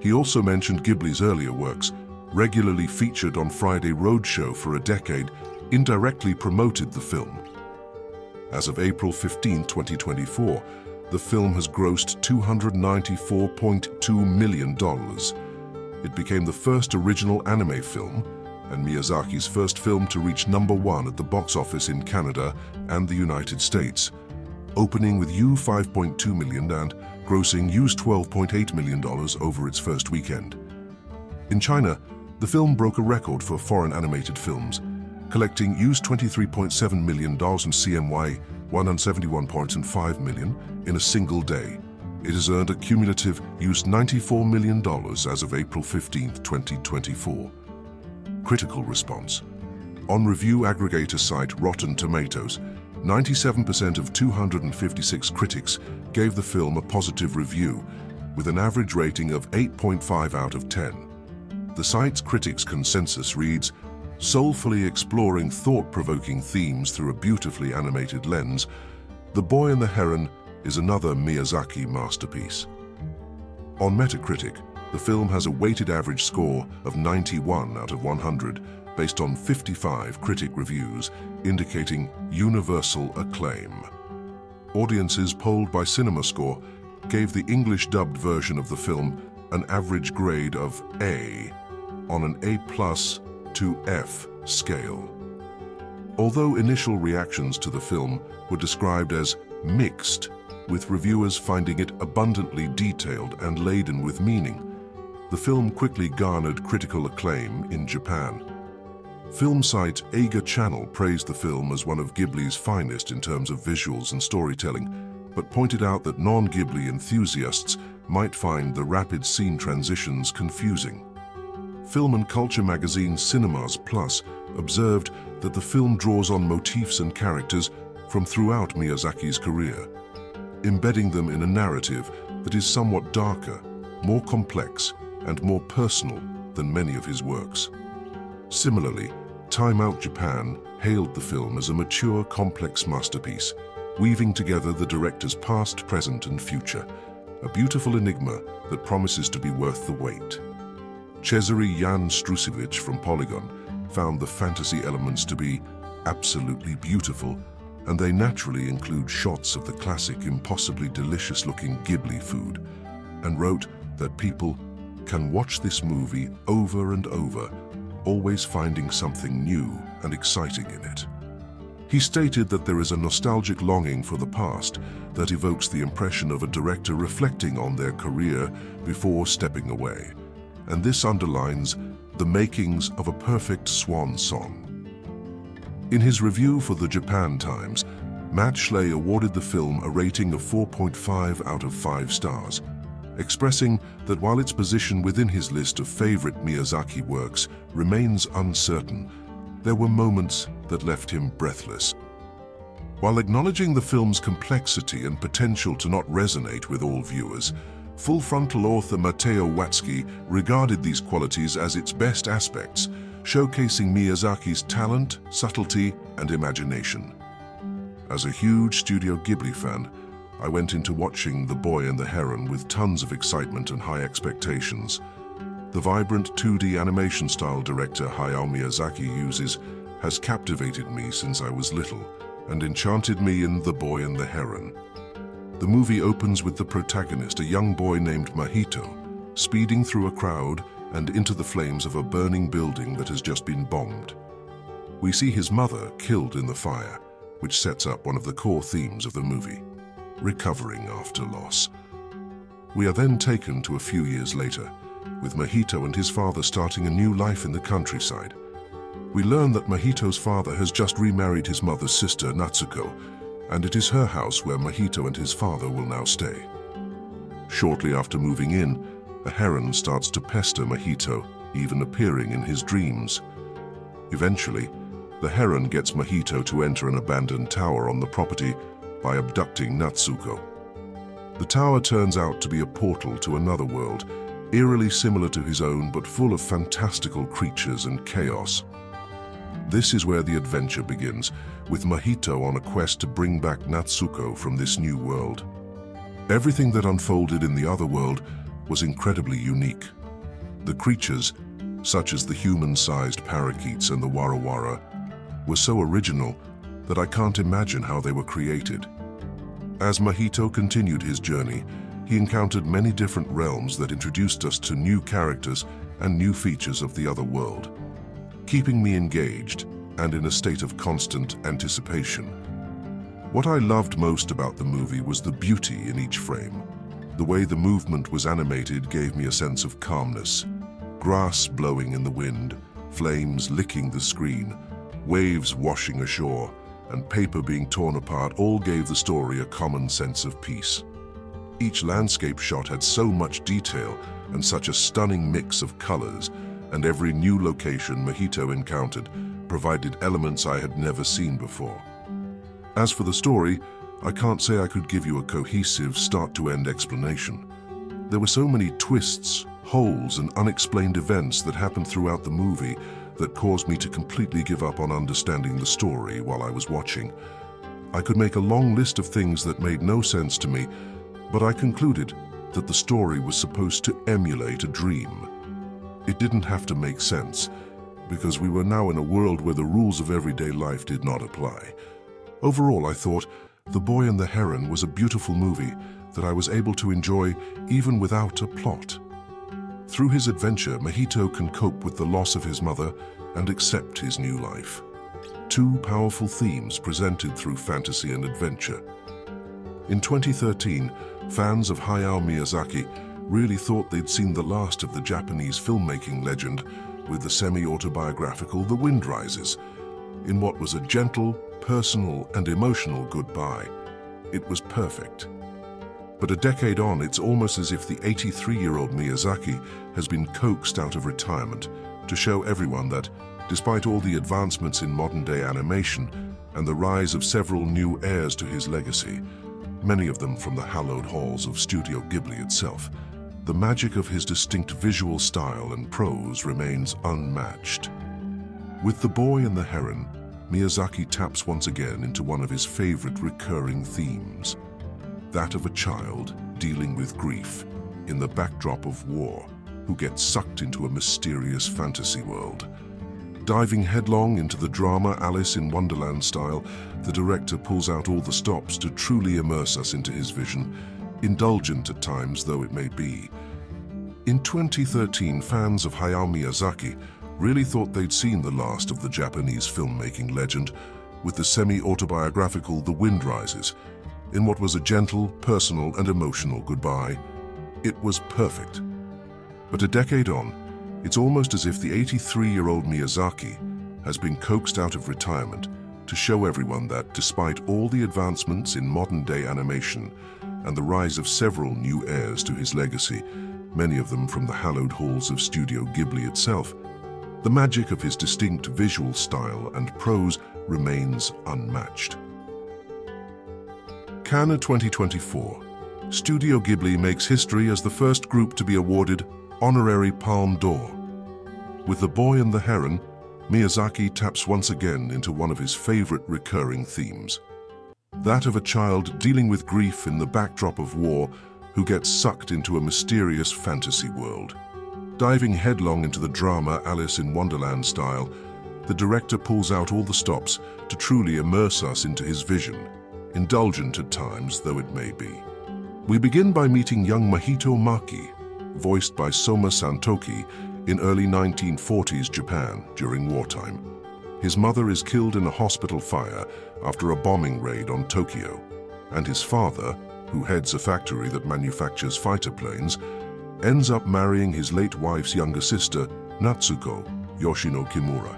He also mentioned Ghibli's earlier works, regularly featured on Friday Roadshow for a decade, indirectly promoted the film. As of April 15, 2024, the film has grossed $294.2 million. It became the first original anime film and Miyazaki's first film to reach number one at the box office in Canada and the United States, opening with U 5.2 million and grossing US $12.8 million over its first weekend. In China, the film broke a record for foreign animated films, collecting US $23.7 million in CNY 171.5 million in a single day. It has earned a cumulative US $94 million as of April 15, 2024. Critical response. On review aggregator site Rotten Tomatoes, 97% of 256 critics gave the film a positive review, with an average rating of 8.5 out of 10. The site's critics' consensus reads, soulfully exploring thought-provoking themes through a beautifully animated lens, The Boy and the Heron is another Miyazaki masterpiece. On Metacritic, the film has a weighted average score of 91 out of 100 based on 55 critic reviews indicating universal acclaim. Audiences polled by CinemaScore gave the English-dubbed version of the film an average grade of A on an A plus to F scale. Although initial reactions to the film were described as mixed, with reviewers finding it abundantly detailed and laden with meaning, the film quickly garnered critical acclaim in Japan. Film site Eiga Channel praised the film as one of Ghibli's finest in terms of visuals and storytelling, but pointed out that non-Ghibli enthusiasts might find the rapid scene transitions confusing. Film and culture magazine Cinemas Plus observed that the film draws on motifs and characters from throughout Miyazaki's career, embedding them in a narrative that is somewhat darker, more complex, and more personal than many of his works. Similarly, Time Out Japan hailed the film as a mature, complex masterpiece, weaving together the director's past, present, and future, a beautiful enigma that promises to be worth the wait. Cezary Jan Strusiewicz from Polygon found the fantasy elements to be absolutely beautiful, and they naturally include shots of the classic, impossibly delicious-looking Ghibli food, and wrote that people can watch this movie over and over, always finding something new and exciting in it. He stated that there is a nostalgic longing for the past that evokes the impression of a director reflecting on their career before stepping away and this underlines the makings of a perfect swan song. In his review for the Japan Times, Matt Schley awarded the film a rating of 4.5 out of 5 stars, expressing that while its position within his list of favorite Miyazaki works remains uncertain, there were moments that left him breathless. While acknowledging the film's complexity and potential to not resonate with all viewers, Full Frontal author Matteo Watzky regarded these qualities as its best aspects, showcasing Miyazaki's talent, subtlety, and imagination. As a huge Studio Ghibli fan, I went into watching The Boy and the Heron with tons of excitement and high expectations. The vibrant 2D animation style director Hayao Miyazaki uses has captivated me since I was little and enchanted me in The Boy and the Heron. The movie opens with the protagonist, a young boy named Mahito, speeding through a crowd and into the flames of a burning building that has just been bombed. We see his mother killed in the fire, which sets up one of the core themes of the movie recovering after loss. We are then taken to a few years later, with Mahito and his father starting a new life in the countryside. We learn that Mahito's father has just remarried his mother's sister, Natsuko, and it is her house where Mahito and his father will now stay. Shortly after moving in, a heron starts to pester Mahito, even appearing in his dreams. Eventually, the heron gets Mahito to enter an abandoned tower on the property by abducting Natsuko. The tower turns out to be a portal to another world, eerily similar to his own but full of fantastical creatures and chaos. This is where the adventure begins, with Mahito on a quest to bring back Natsuko from this new world. Everything that unfolded in the other world was incredibly unique. The creatures, such as the human-sized parakeets and the warawara, were so original that I can't imagine how they were created. As Mahito continued his journey, he encountered many different realms that introduced us to new characters and new features of the other world, keeping me engaged and in a state of constant anticipation. What I loved most about the movie was the beauty in each frame. The way the movement was animated gave me a sense of calmness. Grass blowing in the wind, flames licking the screen, waves washing ashore, and paper being torn apart all gave the story a common sense of peace. Each landscape shot had so much detail and such a stunning mix of colors, and every new location Mahito encountered provided elements I had never seen before. As for the story, I can't say I could give you a cohesive start-to-end explanation. There were so many twists, holes, and unexplained events that happened throughout the movie that caused me to completely give up on understanding the story while I was watching. I could make a long list of things that made no sense to me, but I concluded that the story was supposed to emulate a dream. It didn't have to make sense, because we were now in a world where the rules of everyday life did not apply. Overall, I thought, The Boy and the Heron was a beautiful movie that I was able to enjoy even without a plot. Through his adventure, Mahito can cope with the loss of his mother and accept his new life. Two powerful themes presented through fantasy and adventure. In 2013, fans of Hayao Miyazaki really thought they'd seen the last of the Japanese filmmaking legend with the semi-autobiographical The Wind Rises, in what was a gentle, personal and emotional goodbye. It was perfect. But a decade on, it's almost as if the 83-year-old Miyazaki has been coaxed out of retirement to show everyone that, despite all the advancements in modern-day animation and the rise of several new heirs to his legacy, many of them from the hallowed halls of Studio Ghibli itself, the magic of his distinct visual style and prose remains unmatched. With The Boy and the Heron, Miyazaki taps once again into one of his favorite recurring themes, that of a child dealing with grief in the backdrop of war who gets sucked into a mysterious fantasy world. Diving headlong into the drama Alice in Wonderland style, the director pulls out all the stops to truly immerse us into his vision, indulgent at times though it may be. In 2013, fans of Hayao Miyazaki really thought they'd seen the last of the Japanese filmmaking legend with the semi-autobiographical The Wind Rises, in what was a gentle, personal and emotional goodbye. It was perfect. But a decade on, it's almost as if the 83-year-old Miyazaki has been coaxed out of retirement to show everyone that despite all the advancements in modern-day animation, and the rise of several new heirs to his legacy, many of them from the hallowed halls of Studio Ghibli itself, the magic of his distinct visual style and prose remains unmatched. Cannes 2024 Studio Ghibli makes history as the first group to be awarded Honorary Palme d'Or. With The Boy and the Heron, Miyazaki taps once again into one of his favorite recurring themes. That of a child dealing with grief in the backdrop of war who gets sucked into a mysterious fantasy world. Diving headlong into the drama Alice in Wonderland style, the director pulls out all the stops to truly immerse us into his vision, indulgent at times though it may be. We begin by meeting young Mahito Maki, voiced by Soma Santoki in early 1940s Japan during wartime. His mother is killed in a hospital fire after a bombing raid on Tokyo, and his father, who heads a factory that manufactures fighter planes, ends up marrying his late wife's younger sister, Natsuko Yoshino Kimura.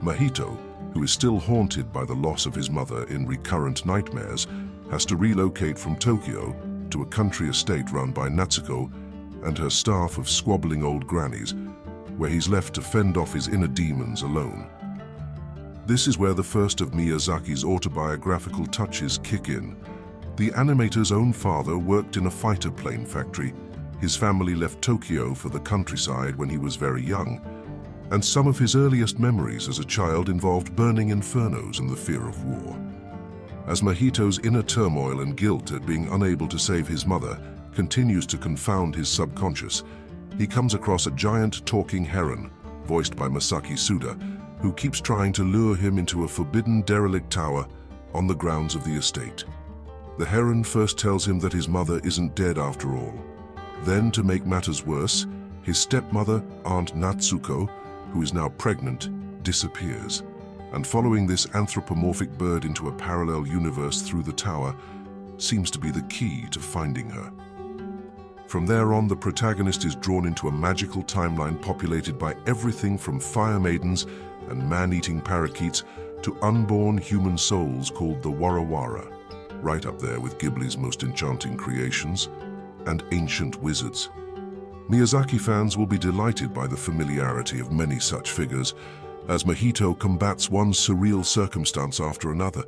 Mahito, who is still haunted by the loss of his mother in recurrent nightmares, has to relocate from Tokyo to a country estate run by Natsuko and her staff of squabbling old grannies, where he's left to fend off his inner demons alone. This is where the first of Miyazaki's autobiographical touches kick in. The animator's own father worked in a fighter plane factory. His family left Tokyo for the countryside when he was very young, and some of his earliest memories as a child involved burning infernos and the fear of war. As Mahito's inner turmoil and guilt at being unable to save his mother continues to confound his subconscious, he comes across a giant talking heron, voiced by Masaki Suda, who keeps trying to lure him into a forbidden derelict tower on the grounds of the estate. The heron first tells him that his mother isn't dead after all. Then, to make matters worse, his stepmother, Aunt Natsuko, who is now pregnant, disappears. And following this anthropomorphic bird into a parallel universe through the tower seems to be the key to finding her. From there on, the protagonist is drawn into a magical timeline populated by everything from fire maidens and man-eating parakeets to unborn human souls called the Warawara, right up there with Ghibli's most enchanting creations, and ancient wizards. Miyazaki fans will be delighted by the familiarity of many such figures, as Mahito combats one surreal circumstance after another,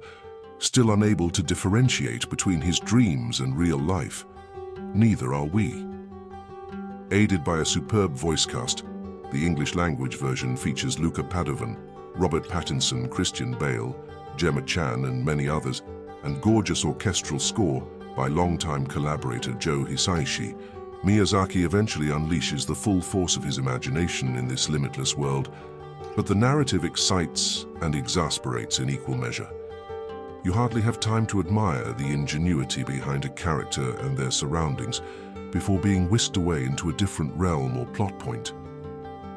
still unable to differentiate between his dreams and real life neither are we. Aided by a superb voice cast, the English language version features Luca Padovan, Robert Pattinson, Christian Bale, Gemma Chan and many others, and gorgeous orchestral score by longtime collaborator Joe Hisaishi, Miyazaki eventually unleashes the full force of his imagination in this limitless world, but the narrative excites and exasperates in equal measure. You hardly have time to admire the ingenuity behind a character and their surroundings before being whisked away into a different realm or plot point.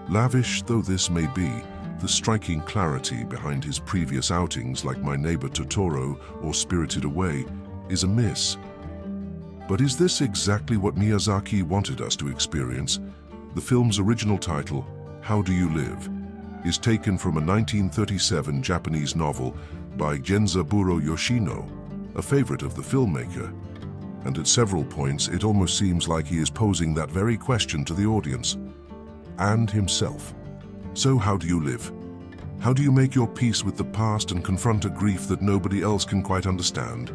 Lavish though this may be, the striking clarity behind his previous outings like My Neighbor Totoro or Spirited Away is a miss. But is this exactly what Miyazaki wanted us to experience? The film's original title, How Do You Live, is taken from a 1937 Japanese novel by Genzaburo Yoshino, a favorite of the filmmaker. And at several points, it almost seems like he is posing that very question to the audience. And himself. So how do you live? How do you make your peace with the past and confront a grief that nobody else can quite understand?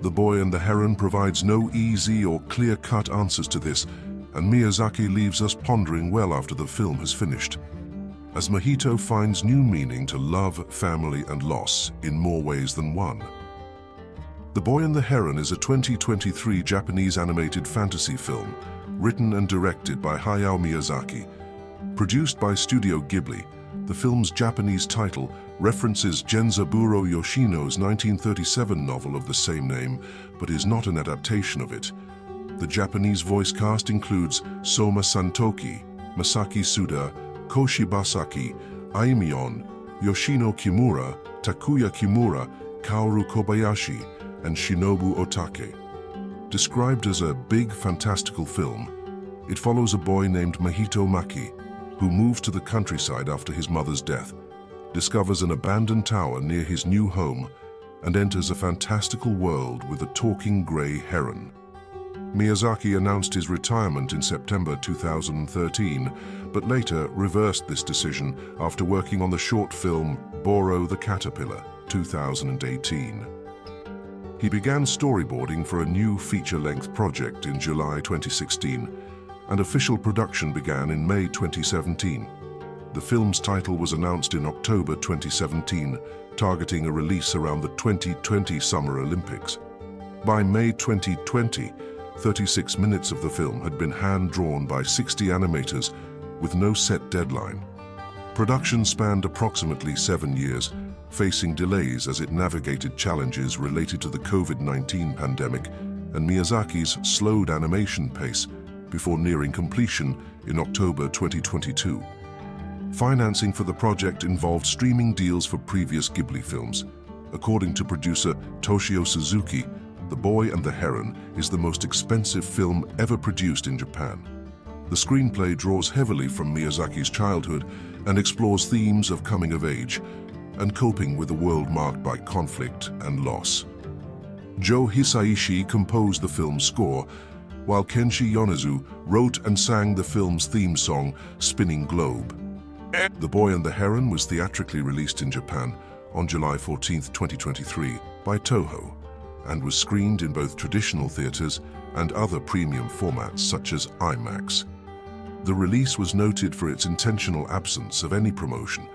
The Boy and the Heron provides no easy or clear-cut answers to this, and Miyazaki leaves us pondering well after the film has finished as Mahito finds new meaning to love, family and loss in more ways than one. The Boy and the Heron is a 2023 Japanese animated fantasy film written and directed by Hayao Miyazaki. Produced by Studio Ghibli, the film's Japanese title references Genzaburo Yoshino's 1937 novel of the same name, but is not an adaptation of it. The Japanese voice cast includes Soma Santoki, Masaki Suda, Ko Shibasaki, Aimyon, Yoshino Kimura, Takuya Kimura, Kaoru Kobayashi, and Shinobu Otake. Described as a big fantastical film, it follows a boy named Mahito Maki, who moves to the countryside after his mother's death, discovers an abandoned tower near his new home, and enters a fantastical world with a talking grey heron. Miyazaki announced his retirement in September 2013, but later reversed this decision after working on the short film Boro the Caterpillar, 2018. He began storyboarding for a new feature-length project in July 2016, and official production began in May 2017. The film's title was announced in October 2017, targeting a release around the 2020 Summer Olympics. By May 2020, 36 minutes of the film had been hand-drawn by 60 animators with no set deadline. Production spanned approximately seven years, facing delays as it navigated challenges related to the COVID-19 pandemic and Miyazaki's slowed animation pace before nearing completion in October 2022. Financing for the project involved streaming deals for previous Ghibli films. According to producer Toshio Suzuki, The Boy and the Heron is the most expensive film ever produced in Japan. The screenplay draws heavily from Miyazaki's childhood and explores themes of coming of age and coping with a world marked by conflict and loss. Joe Hisaishi composed the film's score, while Kenshi Yonezu wrote and sang the film's theme song, Spinning Globe. The Boy and the Heron was theatrically released in Japan on July 14, 2023 by Toho and was screened in both traditional theaters and other premium formats such as IMAX. The release was noted for its intentional absence of any promotion,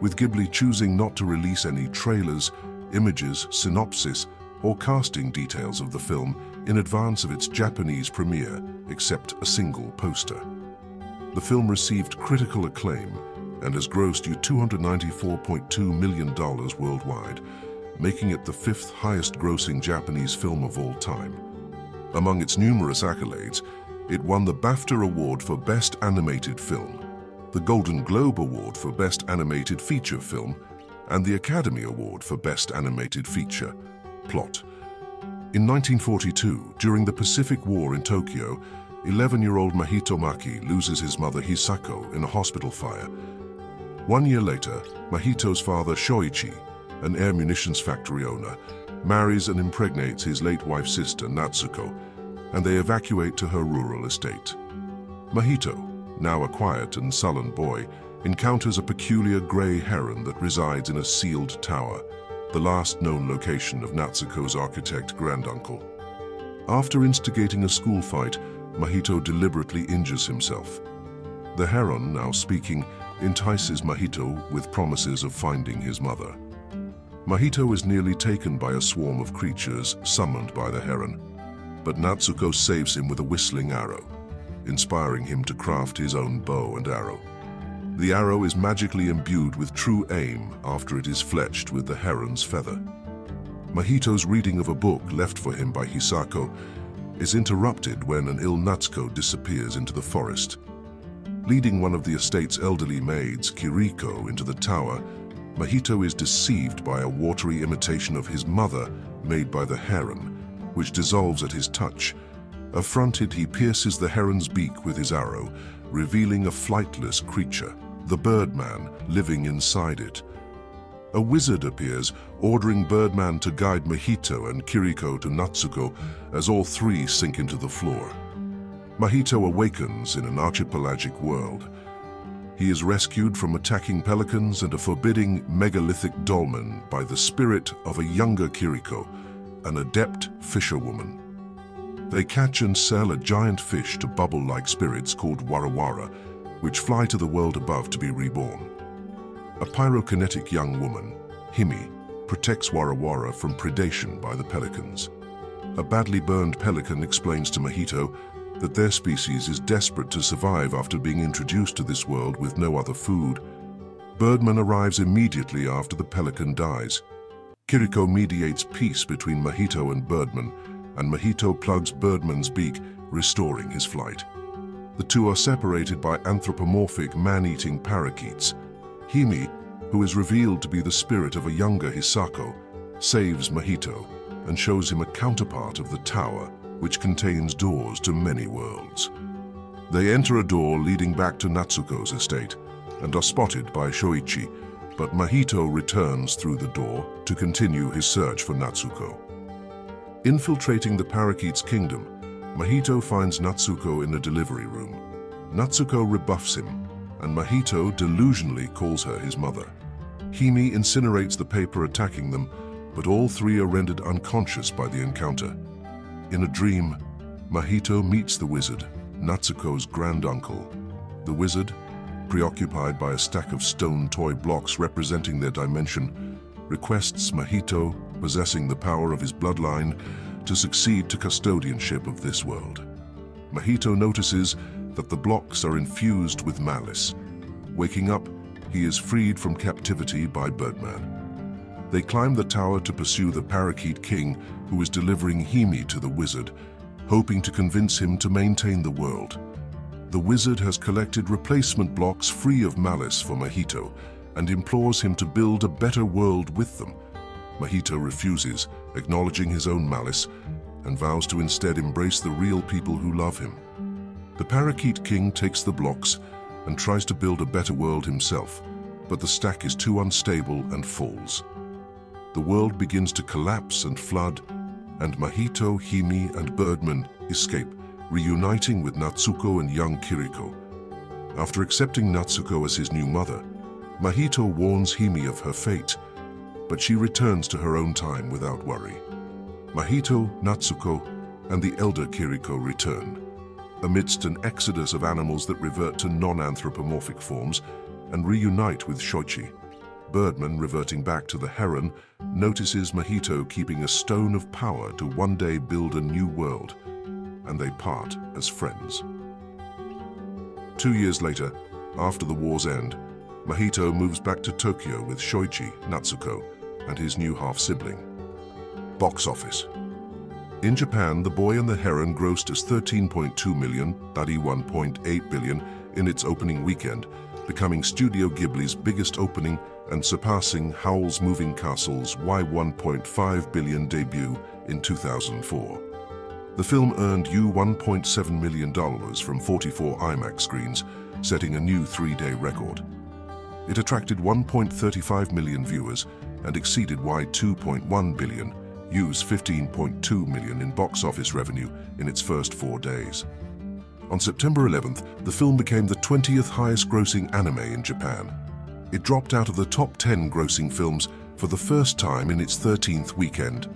with Ghibli choosing not to release any trailers, images, synopsis, or casting details of the film in advance of its Japanese premiere, except a single poster. The film received critical acclaim and has grossed you $294.2 million worldwide, making it the fifth highest-grossing Japanese film of all time. Among its numerous accolades, it won the BAFTA Award for Best Animated Film, the Golden Globe Award for Best Animated Feature Film, and the Academy Award for Best Animated Feature. Plot. In 1942, during the Pacific War in Tokyo, 11-year-old Mahito Maki loses his mother Hisako in a hospital fire one year later, Mahito's father Shoichi, an air munitions factory owner, marries and impregnates his late wife's sister Natsuko, and they evacuate to her rural estate. Mahito, now a quiet and sullen boy, encounters a peculiar grey heron that resides in a sealed tower, the last known location of Natsuko's architect granduncle. After instigating a school fight, Mahito deliberately injures himself. The heron, now speaking, entices Mahito with promises of finding his mother. Mahito is nearly taken by a swarm of creatures summoned by the heron, but Natsuko saves him with a whistling arrow, inspiring him to craft his own bow and arrow. The arrow is magically imbued with true aim after it is fletched with the heron's feather. Mahito's reading of a book left for him by Hisako is interrupted when an ill Natsuko disappears into the forest. Leading one of the estate's elderly maids, Kiriko, into the tower, Mahito is deceived by a watery imitation of his mother made by the heron, which dissolves at his touch. Affronted, he pierces the heron's beak with his arrow, revealing a flightless creature, the Birdman, living inside it. A wizard appears, ordering Birdman to guide Mahito and Kiriko to Natsuko as all three sink into the floor. Mahito awakens in an archipelagic world. He is rescued from attacking pelicans and a forbidding megalithic dolmen by the spirit of a younger Kiriko, an adept fisherwoman. They catch and sell a giant fish to bubble-like spirits called Warawara, which fly to the world above to be reborn. A pyrokinetic young woman, Himi, protects Warawara from predation by the pelicans. A badly burned pelican explains to Mahito that their species is desperate to survive after being introduced to this world with no other food. Birdman arrives immediately after the pelican dies. Kiriko mediates peace between Mahito and Birdman, and Mahito plugs Birdman's beak, restoring his flight. The two are separated by anthropomorphic man-eating parakeets. Himi, who is revealed to be the spirit of a younger Hisako, saves Mahito and shows him a counterpart of the tower which contains doors to many worlds. They enter a door leading back to Natsuko's estate and are spotted by Shoichi, but Mahito returns through the door to continue his search for Natsuko. Infiltrating the parakeet's kingdom, Mahito finds Natsuko in a delivery room. Natsuko rebuffs him, and Mahito delusionally calls her his mother. Himi incinerates the paper attacking them, but all three are rendered unconscious by the encounter. In a dream, Mahito meets the wizard, Natsuko's granduncle. The wizard, preoccupied by a stack of stone toy blocks representing their dimension, requests Mahito, possessing the power of his bloodline, to succeed to custodianship of this world. Mahito notices that the blocks are infused with malice. Waking up, he is freed from captivity by Birdman. They climb the tower to pursue the Parakeet King, who is delivering Himi to the wizard, hoping to convince him to maintain the world. The wizard has collected replacement blocks free of malice for Mahito and implores him to build a better world with them. Mahito refuses, acknowledging his own malice, and vows to instead embrace the real people who love him. The Parakeet King takes the blocks and tries to build a better world himself, but the stack is too unstable and falls. The world begins to collapse and flood, and Mahito, Himi, and Birdman escape, reuniting with Natsuko and young Kiriko. After accepting Natsuko as his new mother, Mahito warns Himi of her fate, but she returns to her own time without worry. Mahito, Natsuko, and the elder Kiriko return. Amidst an exodus of animals that revert to non-anthropomorphic forms and reunite with Shoichi, Birdman, reverting back to the heron, notices Mahito keeping a stone of power to one day build a new world, and they part as friends. Two years later, after the war's end, Mahito moves back to Tokyo with Shoichi, Natsuko, and his new half-sibling. Box office. In Japan, The Boy and the Heron grossed as 13.2 million, 31.8 billion in its opening weekend, becoming Studio Ghibli's biggest opening and surpassing Howl's Moving Castle's Y1.5 billion debut in 2004. The film earned U $1.7 million from 44 IMAX screens, setting a new three-day record. It attracted 1.35 million viewers and exceeded Y 2.1 billion, U's 15.2 million in box office revenue in its first four days. On September 11th, the film became the 20th highest grossing anime in Japan. It dropped out of the top 10 grossing films for the first time in its 13th weekend.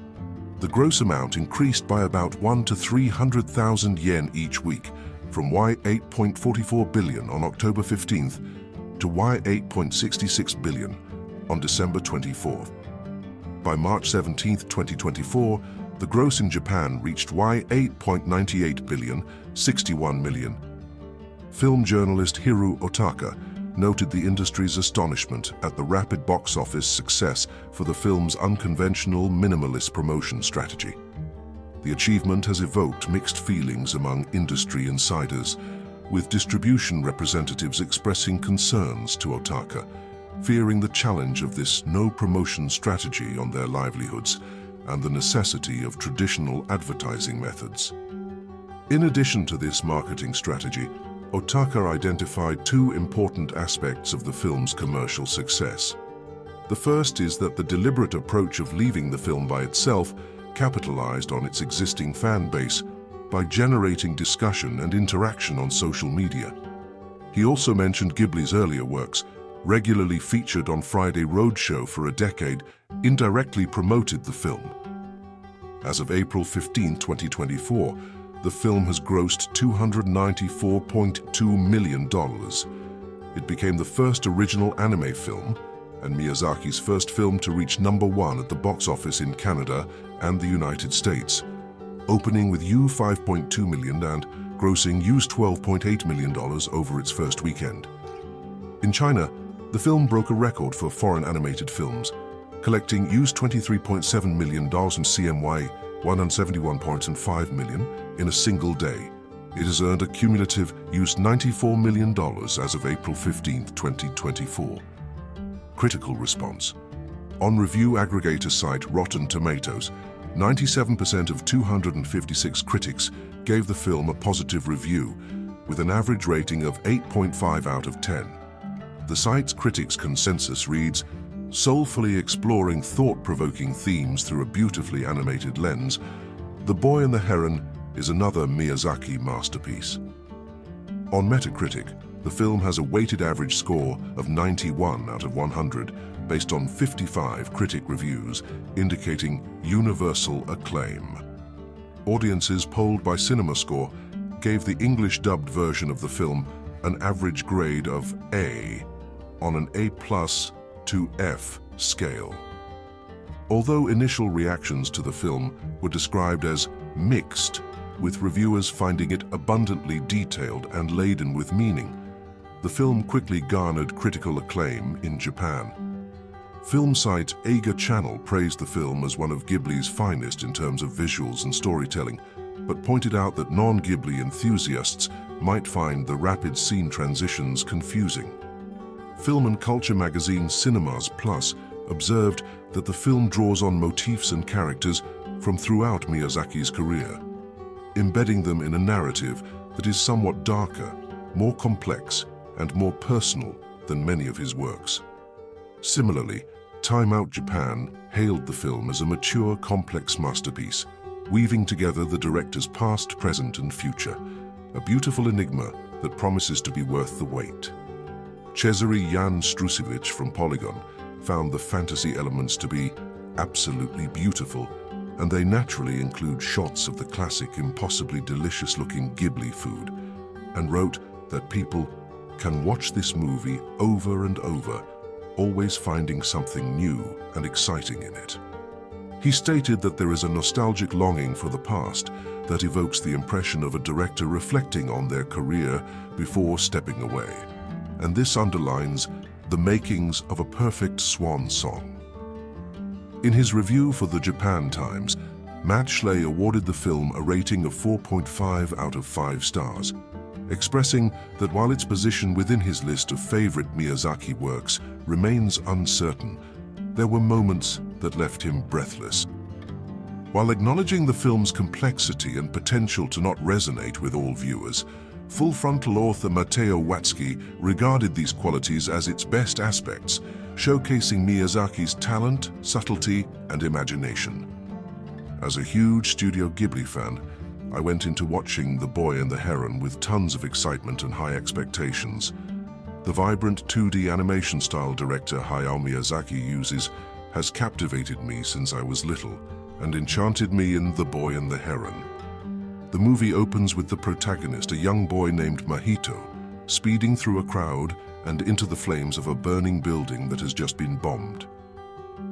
The gross amount increased by about 1 to 300,000 yen each week, from Y 8.44 billion on October 15th to Y 8.66 billion on December 24th. By March 17, 2024, the gross in Japan reached Y 8.98 billion, 61 million. Film journalist Hiroo Otaka noted the industry's astonishment at the rapid box office success for the film's unconventional minimalist promotion strategy. The achievement has evoked mixed feelings among industry insiders, with distribution representatives expressing concerns to Otaka fearing the challenge of this no-promotion strategy on their livelihoods and the necessity of traditional advertising methods. In addition to this marketing strategy, Otaka identified two important aspects of the film's commercial success. The first is that the deliberate approach of leaving the film by itself capitalized on its existing fan base by generating discussion and interaction on social media. He also mentioned Ghibli's earlier works, regularly featured on Friday Roadshow for a decade, indirectly promoted the film. As of April 15, 2024, the film has grossed $294.2 million. It became the first original anime film and Miyazaki's first film to reach number one at the box office in Canada and the United States, opening with U 5.2 million and grossing U 12.8 million dollars over its first weekend. In China, the film broke a record for foreign animated films, collecting US $23.7 million in CNY 171.5 million in a single day. It has earned a cumulative US $94 million as of April 15, 2024. Critical response. On review aggregator site Rotten Tomatoes, 97% of 256 critics gave the film a positive review, with an average rating of 8.5 out of 10. The site's critics' consensus reads, soulfully exploring thought-provoking themes through a beautifully animated lens, The Boy and the Heron is another Miyazaki masterpiece. On Metacritic, the film has a weighted average score of 91 out of 100 based on 55 critic reviews indicating universal acclaim. Audiences polled by CinemaScore gave the English-dubbed version of the film an average grade of A on an A plus to F scale. Although initial reactions to the film were described as mixed, with reviewers finding it abundantly detailed and laden with meaning, the film quickly garnered critical acclaim in Japan. Film site Eiga Channel praised the film as one of Ghibli's finest in terms of visuals and storytelling, but pointed out that non-Ghibli enthusiasts might find the rapid scene transitions confusing. Film and culture magazine Cinemas Plus observed that the film draws on motifs and characters from throughout Miyazaki's career, embedding them in a narrative that is somewhat darker, more complex, and more personal than many of his works. Similarly, Time Out Japan hailed the film as a mature, complex masterpiece, weaving together the director's past, present, and future, a beautiful enigma that promises to be worth the wait. Cezary Jan Strusiewicz from Polygon found the fantasy elements to be absolutely beautiful, and they naturally include shots of the classic, impossibly delicious-looking Ghibli food, and wrote that people can watch this movie over and over, always finding something new and exciting in it. He stated that there is a nostalgic longing for the past that evokes the impression of a director reflecting on their career before stepping away. And this underlines the makings of a perfect swan song. In his review for the Japan Times, Matt Schley awarded the film a rating of 4.5 out of 5 stars, expressing that while its position within his list of favorite Miyazaki works remains uncertain, there were moments that left him breathless. While acknowledging the film's complexity and potential to not resonate with all viewers, Full Frontal author Matteo Watzky regarded these qualities as its best aspects, showcasing Miyazaki's talent, subtlety, and imagination. As a huge Studio Ghibli fan, I went into watching The Boy and the Heron with tons of excitement and high expectations. The vibrant 2D animation style director Hayao Miyazaki uses has captivated me since I was little and enchanted me in The Boy and the Heron. The movie opens with the protagonist, a young boy named Mahito, speeding through a crowd and into the flames of a burning building that has just been bombed.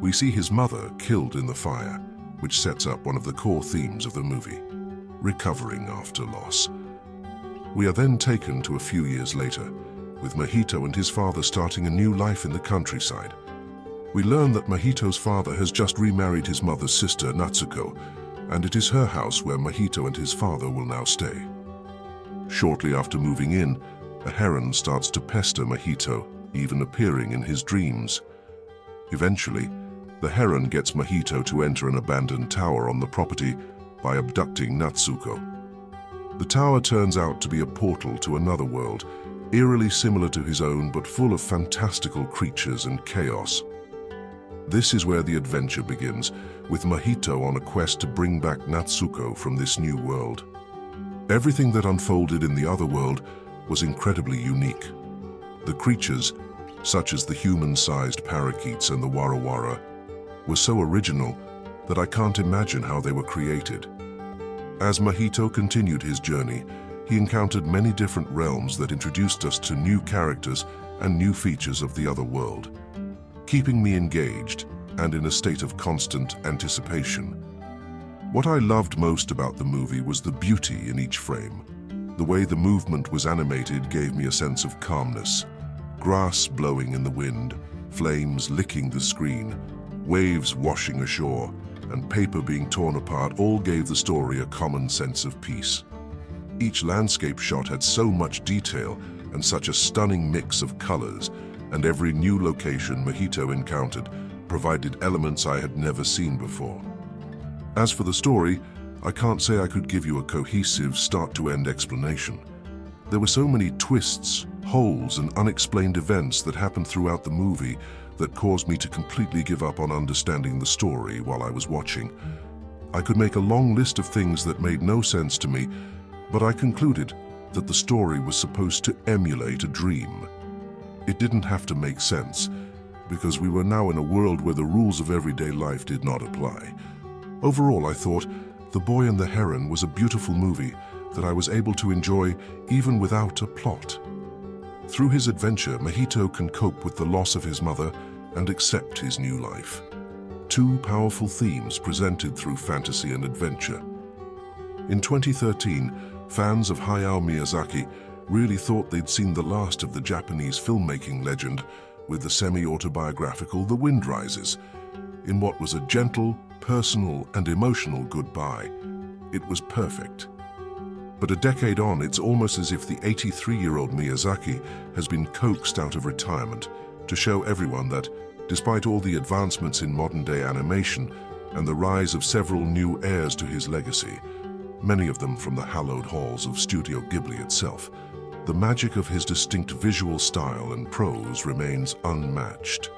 We see his mother killed in the fire, which sets up one of the core themes of the movie recovering after loss. We are then taken to a few years later, with Mahito and his father starting a new life in the countryside. We learn that Mahito's father has just remarried his mother's sister, Natsuko, and it is her house where Mahito and his father will now stay. Shortly after moving in, a heron starts to pester Mahito, even appearing in his dreams. Eventually, the heron gets Mahito to enter an abandoned tower on the property by abducting Natsuko. The tower turns out to be a portal to another world, eerily similar to his own but full of fantastical creatures and chaos. This is where the adventure begins, with Mahito on a quest to bring back Natsuko from this new world. Everything that unfolded in the other world was incredibly unique. The creatures, such as the human-sized parakeets and the warawara, were so original that I can't imagine how they were created. As Mahito continued his journey, he encountered many different realms that introduced us to new characters and new features of the other world, keeping me engaged and in a state of constant anticipation. What I loved most about the movie was the beauty in each frame. The way the movement was animated gave me a sense of calmness. Grass blowing in the wind, flames licking the screen, waves washing ashore, and paper being torn apart all gave the story a common sense of peace. Each landscape shot had so much detail and such a stunning mix of colors, and every new location Mahito encountered provided elements I had never seen before. As for the story, I can't say I could give you a cohesive start-to-end explanation. There were so many twists, holes, and unexplained events that happened throughout the movie that caused me to completely give up on understanding the story while I was watching. I could make a long list of things that made no sense to me, but I concluded that the story was supposed to emulate a dream. It didn't have to make sense, because we were now in a world where the rules of everyday life did not apply. Overall, I thought, The Boy and the Heron was a beautiful movie that I was able to enjoy even without a plot. Through his adventure, Mahito can cope with the loss of his mother and accept his new life. Two powerful themes presented through fantasy and adventure. In 2013, fans of Hayao Miyazaki really thought they'd seen the last of the Japanese filmmaking legend with the semi-autobiographical The Wind Rises, in what was a gentle, personal and emotional goodbye. It was perfect. But a decade on, it's almost as if the 83-year-old Miyazaki has been coaxed out of retirement to show everyone that, despite all the advancements in modern-day animation and the rise of several new heirs to his legacy, many of them from the hallowed halls of Studio Ghibli itself, the magic of his distinct visual style and prose remains unmatched.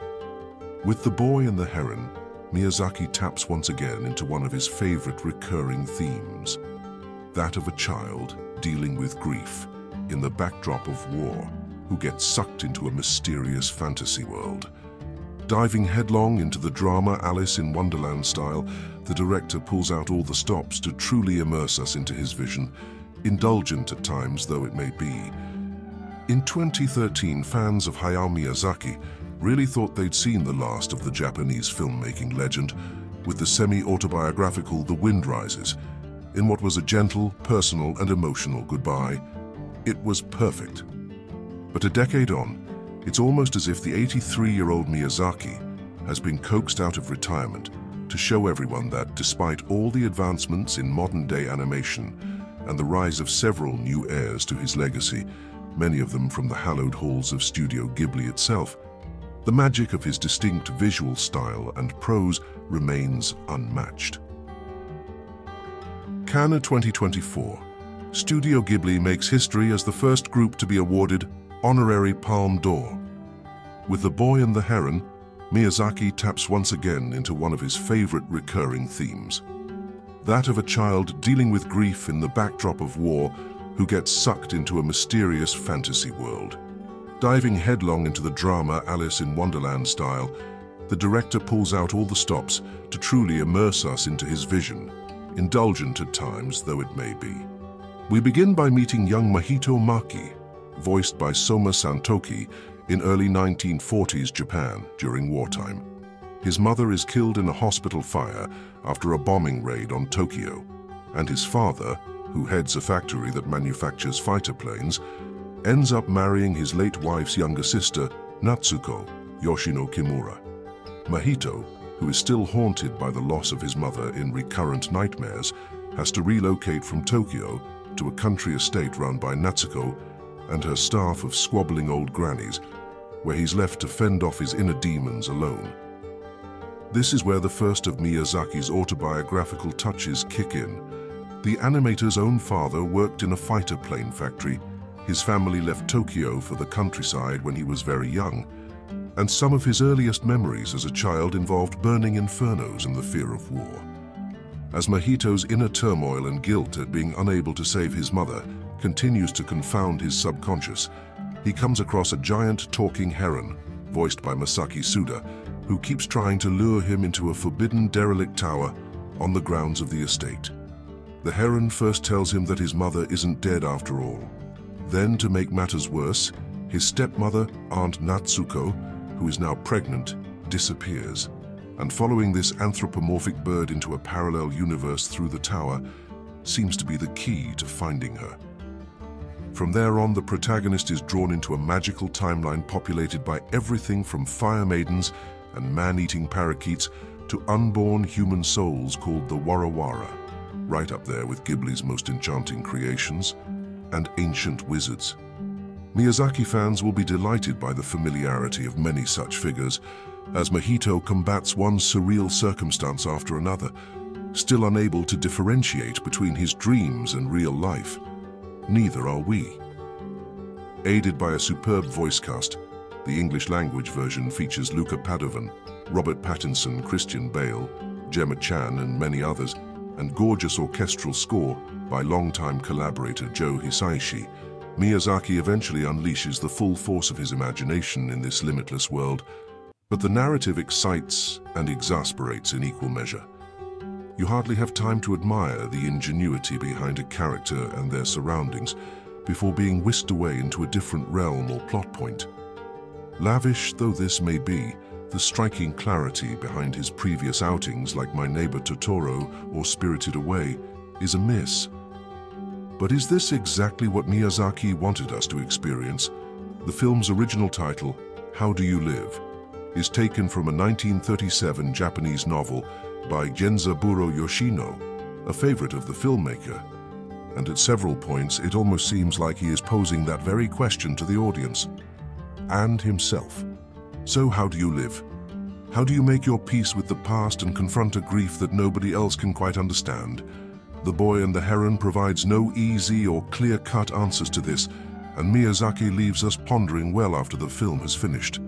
With The Boy and the Heron, Miyazaki taps once again into one of his favorite recurring themes, that of a child dealing with grief in the backdrop of war who gets sucked into a mysterious fantasy world. Diving headlong into the drama Alice in Wonderland style, the director pulls out all the stops to truly immerse us into his vision, indulgent at times though it may be. In 2013, fans of Hayao Miyazaki really thought they'd seen the last of the Japanese filmmaking legend with the semi-autobiographical The Wind Rises, in what was a gentle, personal and emotional goodbye. It was perfect. But a decade on, it's almost as if the 83-year-old Miyazaki has been coaxed out of retirement to show everyone that despite all the advancements in modern-day animation and the rise of several new heirs to his legacy, many of them from the hallowed halls of Studio Ghibli itself, the magic of his distinct visual style and prose remains unmatched. Cannes 2024. Studio Ghibli makes history as the first group to be awarded Honorary Palme d'Or. With The Boy and the Heron, Miyazaki taps once again into one of his favorite recurring themes. That of a child dealing with grief in the backdrop of war who gets sucked into a mysterious fantasy world. Diving headlong into the drama Alice in Wonderland style, the director pulls out all the stops to truly immerse us into his vision indulgent at times though it may be. We begin by meeting young Mahito Maki, voiced by Soma Santoki in early 1940s Japan during wartime. His mother is killed in a hospital fire after a bombing raid on Tokyo, and his father, who heads a factory that manufactures fighter planes, ends up marrying his late wife's younger sister, Natsuko Yoshino Kimura. Mahito, who is still haunted by the loss of his mother in recurrent nightmares, has to relocate from Tokyo to a country estate run by Natsuko and her staff of squabbling old grannies, where he's left to fend off his inner demons alone. This is where the first of Miyazaki's autobiographical touches kick in. The animator's own father worked in a fighter plane factory. His family left Tokyo for the countryside when he was very young, and some of his earliest memories as a child involved burning infernos and the fear of war. As Mahito's inner turmoil and guilt at being unable to save his mother continues to confound his subconscious, he comes across a giant talking heron, voiced by Masaki Suda, who keeps trying to lure him into a forbidden derelict tower on the grounds of the estate. The heron first tells him that his mother isn't dead after all. Then, to make matters worse, his stepmother, Aunt Natsuko, who is now pregnant, disappears, and following this anthropomorphic bird into a parallel universe through the tower seems to be the key to finding her. From there on, the protagonist is drawn into a magical timeline populated by everything from fire maidens and man-eating parakeets to unborn human souls called the Warawara, right up there with Ghibli's most enchanting creations, and ancient wizards. Miyazaki fans will be delighted by the familiarity of many such figures, as Mahito combats one surreal circumstance after another, still unable to differentiate between his dreams and real life. Neither are we. Aided by a superb voice cast, the English language version features Luca Padovan, Robert Pattinson, Christian Bale, Gemma Chan and many others, and gorgeous orchestral score by longtime collaborator Joe Hisaishi, Miyazaki eventually unleashes the full force of his imagination in this limitless world, but the narrative excites and exasperates in equal measure. You hardly have time to admire the ingenuity behind a character and their surroundings before being whisked away into a different realm or plot point. Lavish though this may be, the striking clarity behind his previous outings like My Neighbor Totoro or Spirited Away is a miss. But is this exactly what Miyazaki wanted us to experience? The film's original title, How Do You Live, is taken from a 1937 Japanese novel by Genzaburo Yoshino, a favorite of the filmmaker. And at several points, it almost seems like he is posing that very question to the audience and himself. So how do you live? How do you make your peace with the past and confront a grief that nobody else can quite understand? The Boy and the Heron provides no easy or clear-cut answers to this, and Miyazaki leaves us pondering well after the film has finished.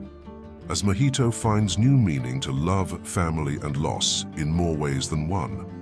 As Mahito finds new meaning to love, family and loss in more ways than one.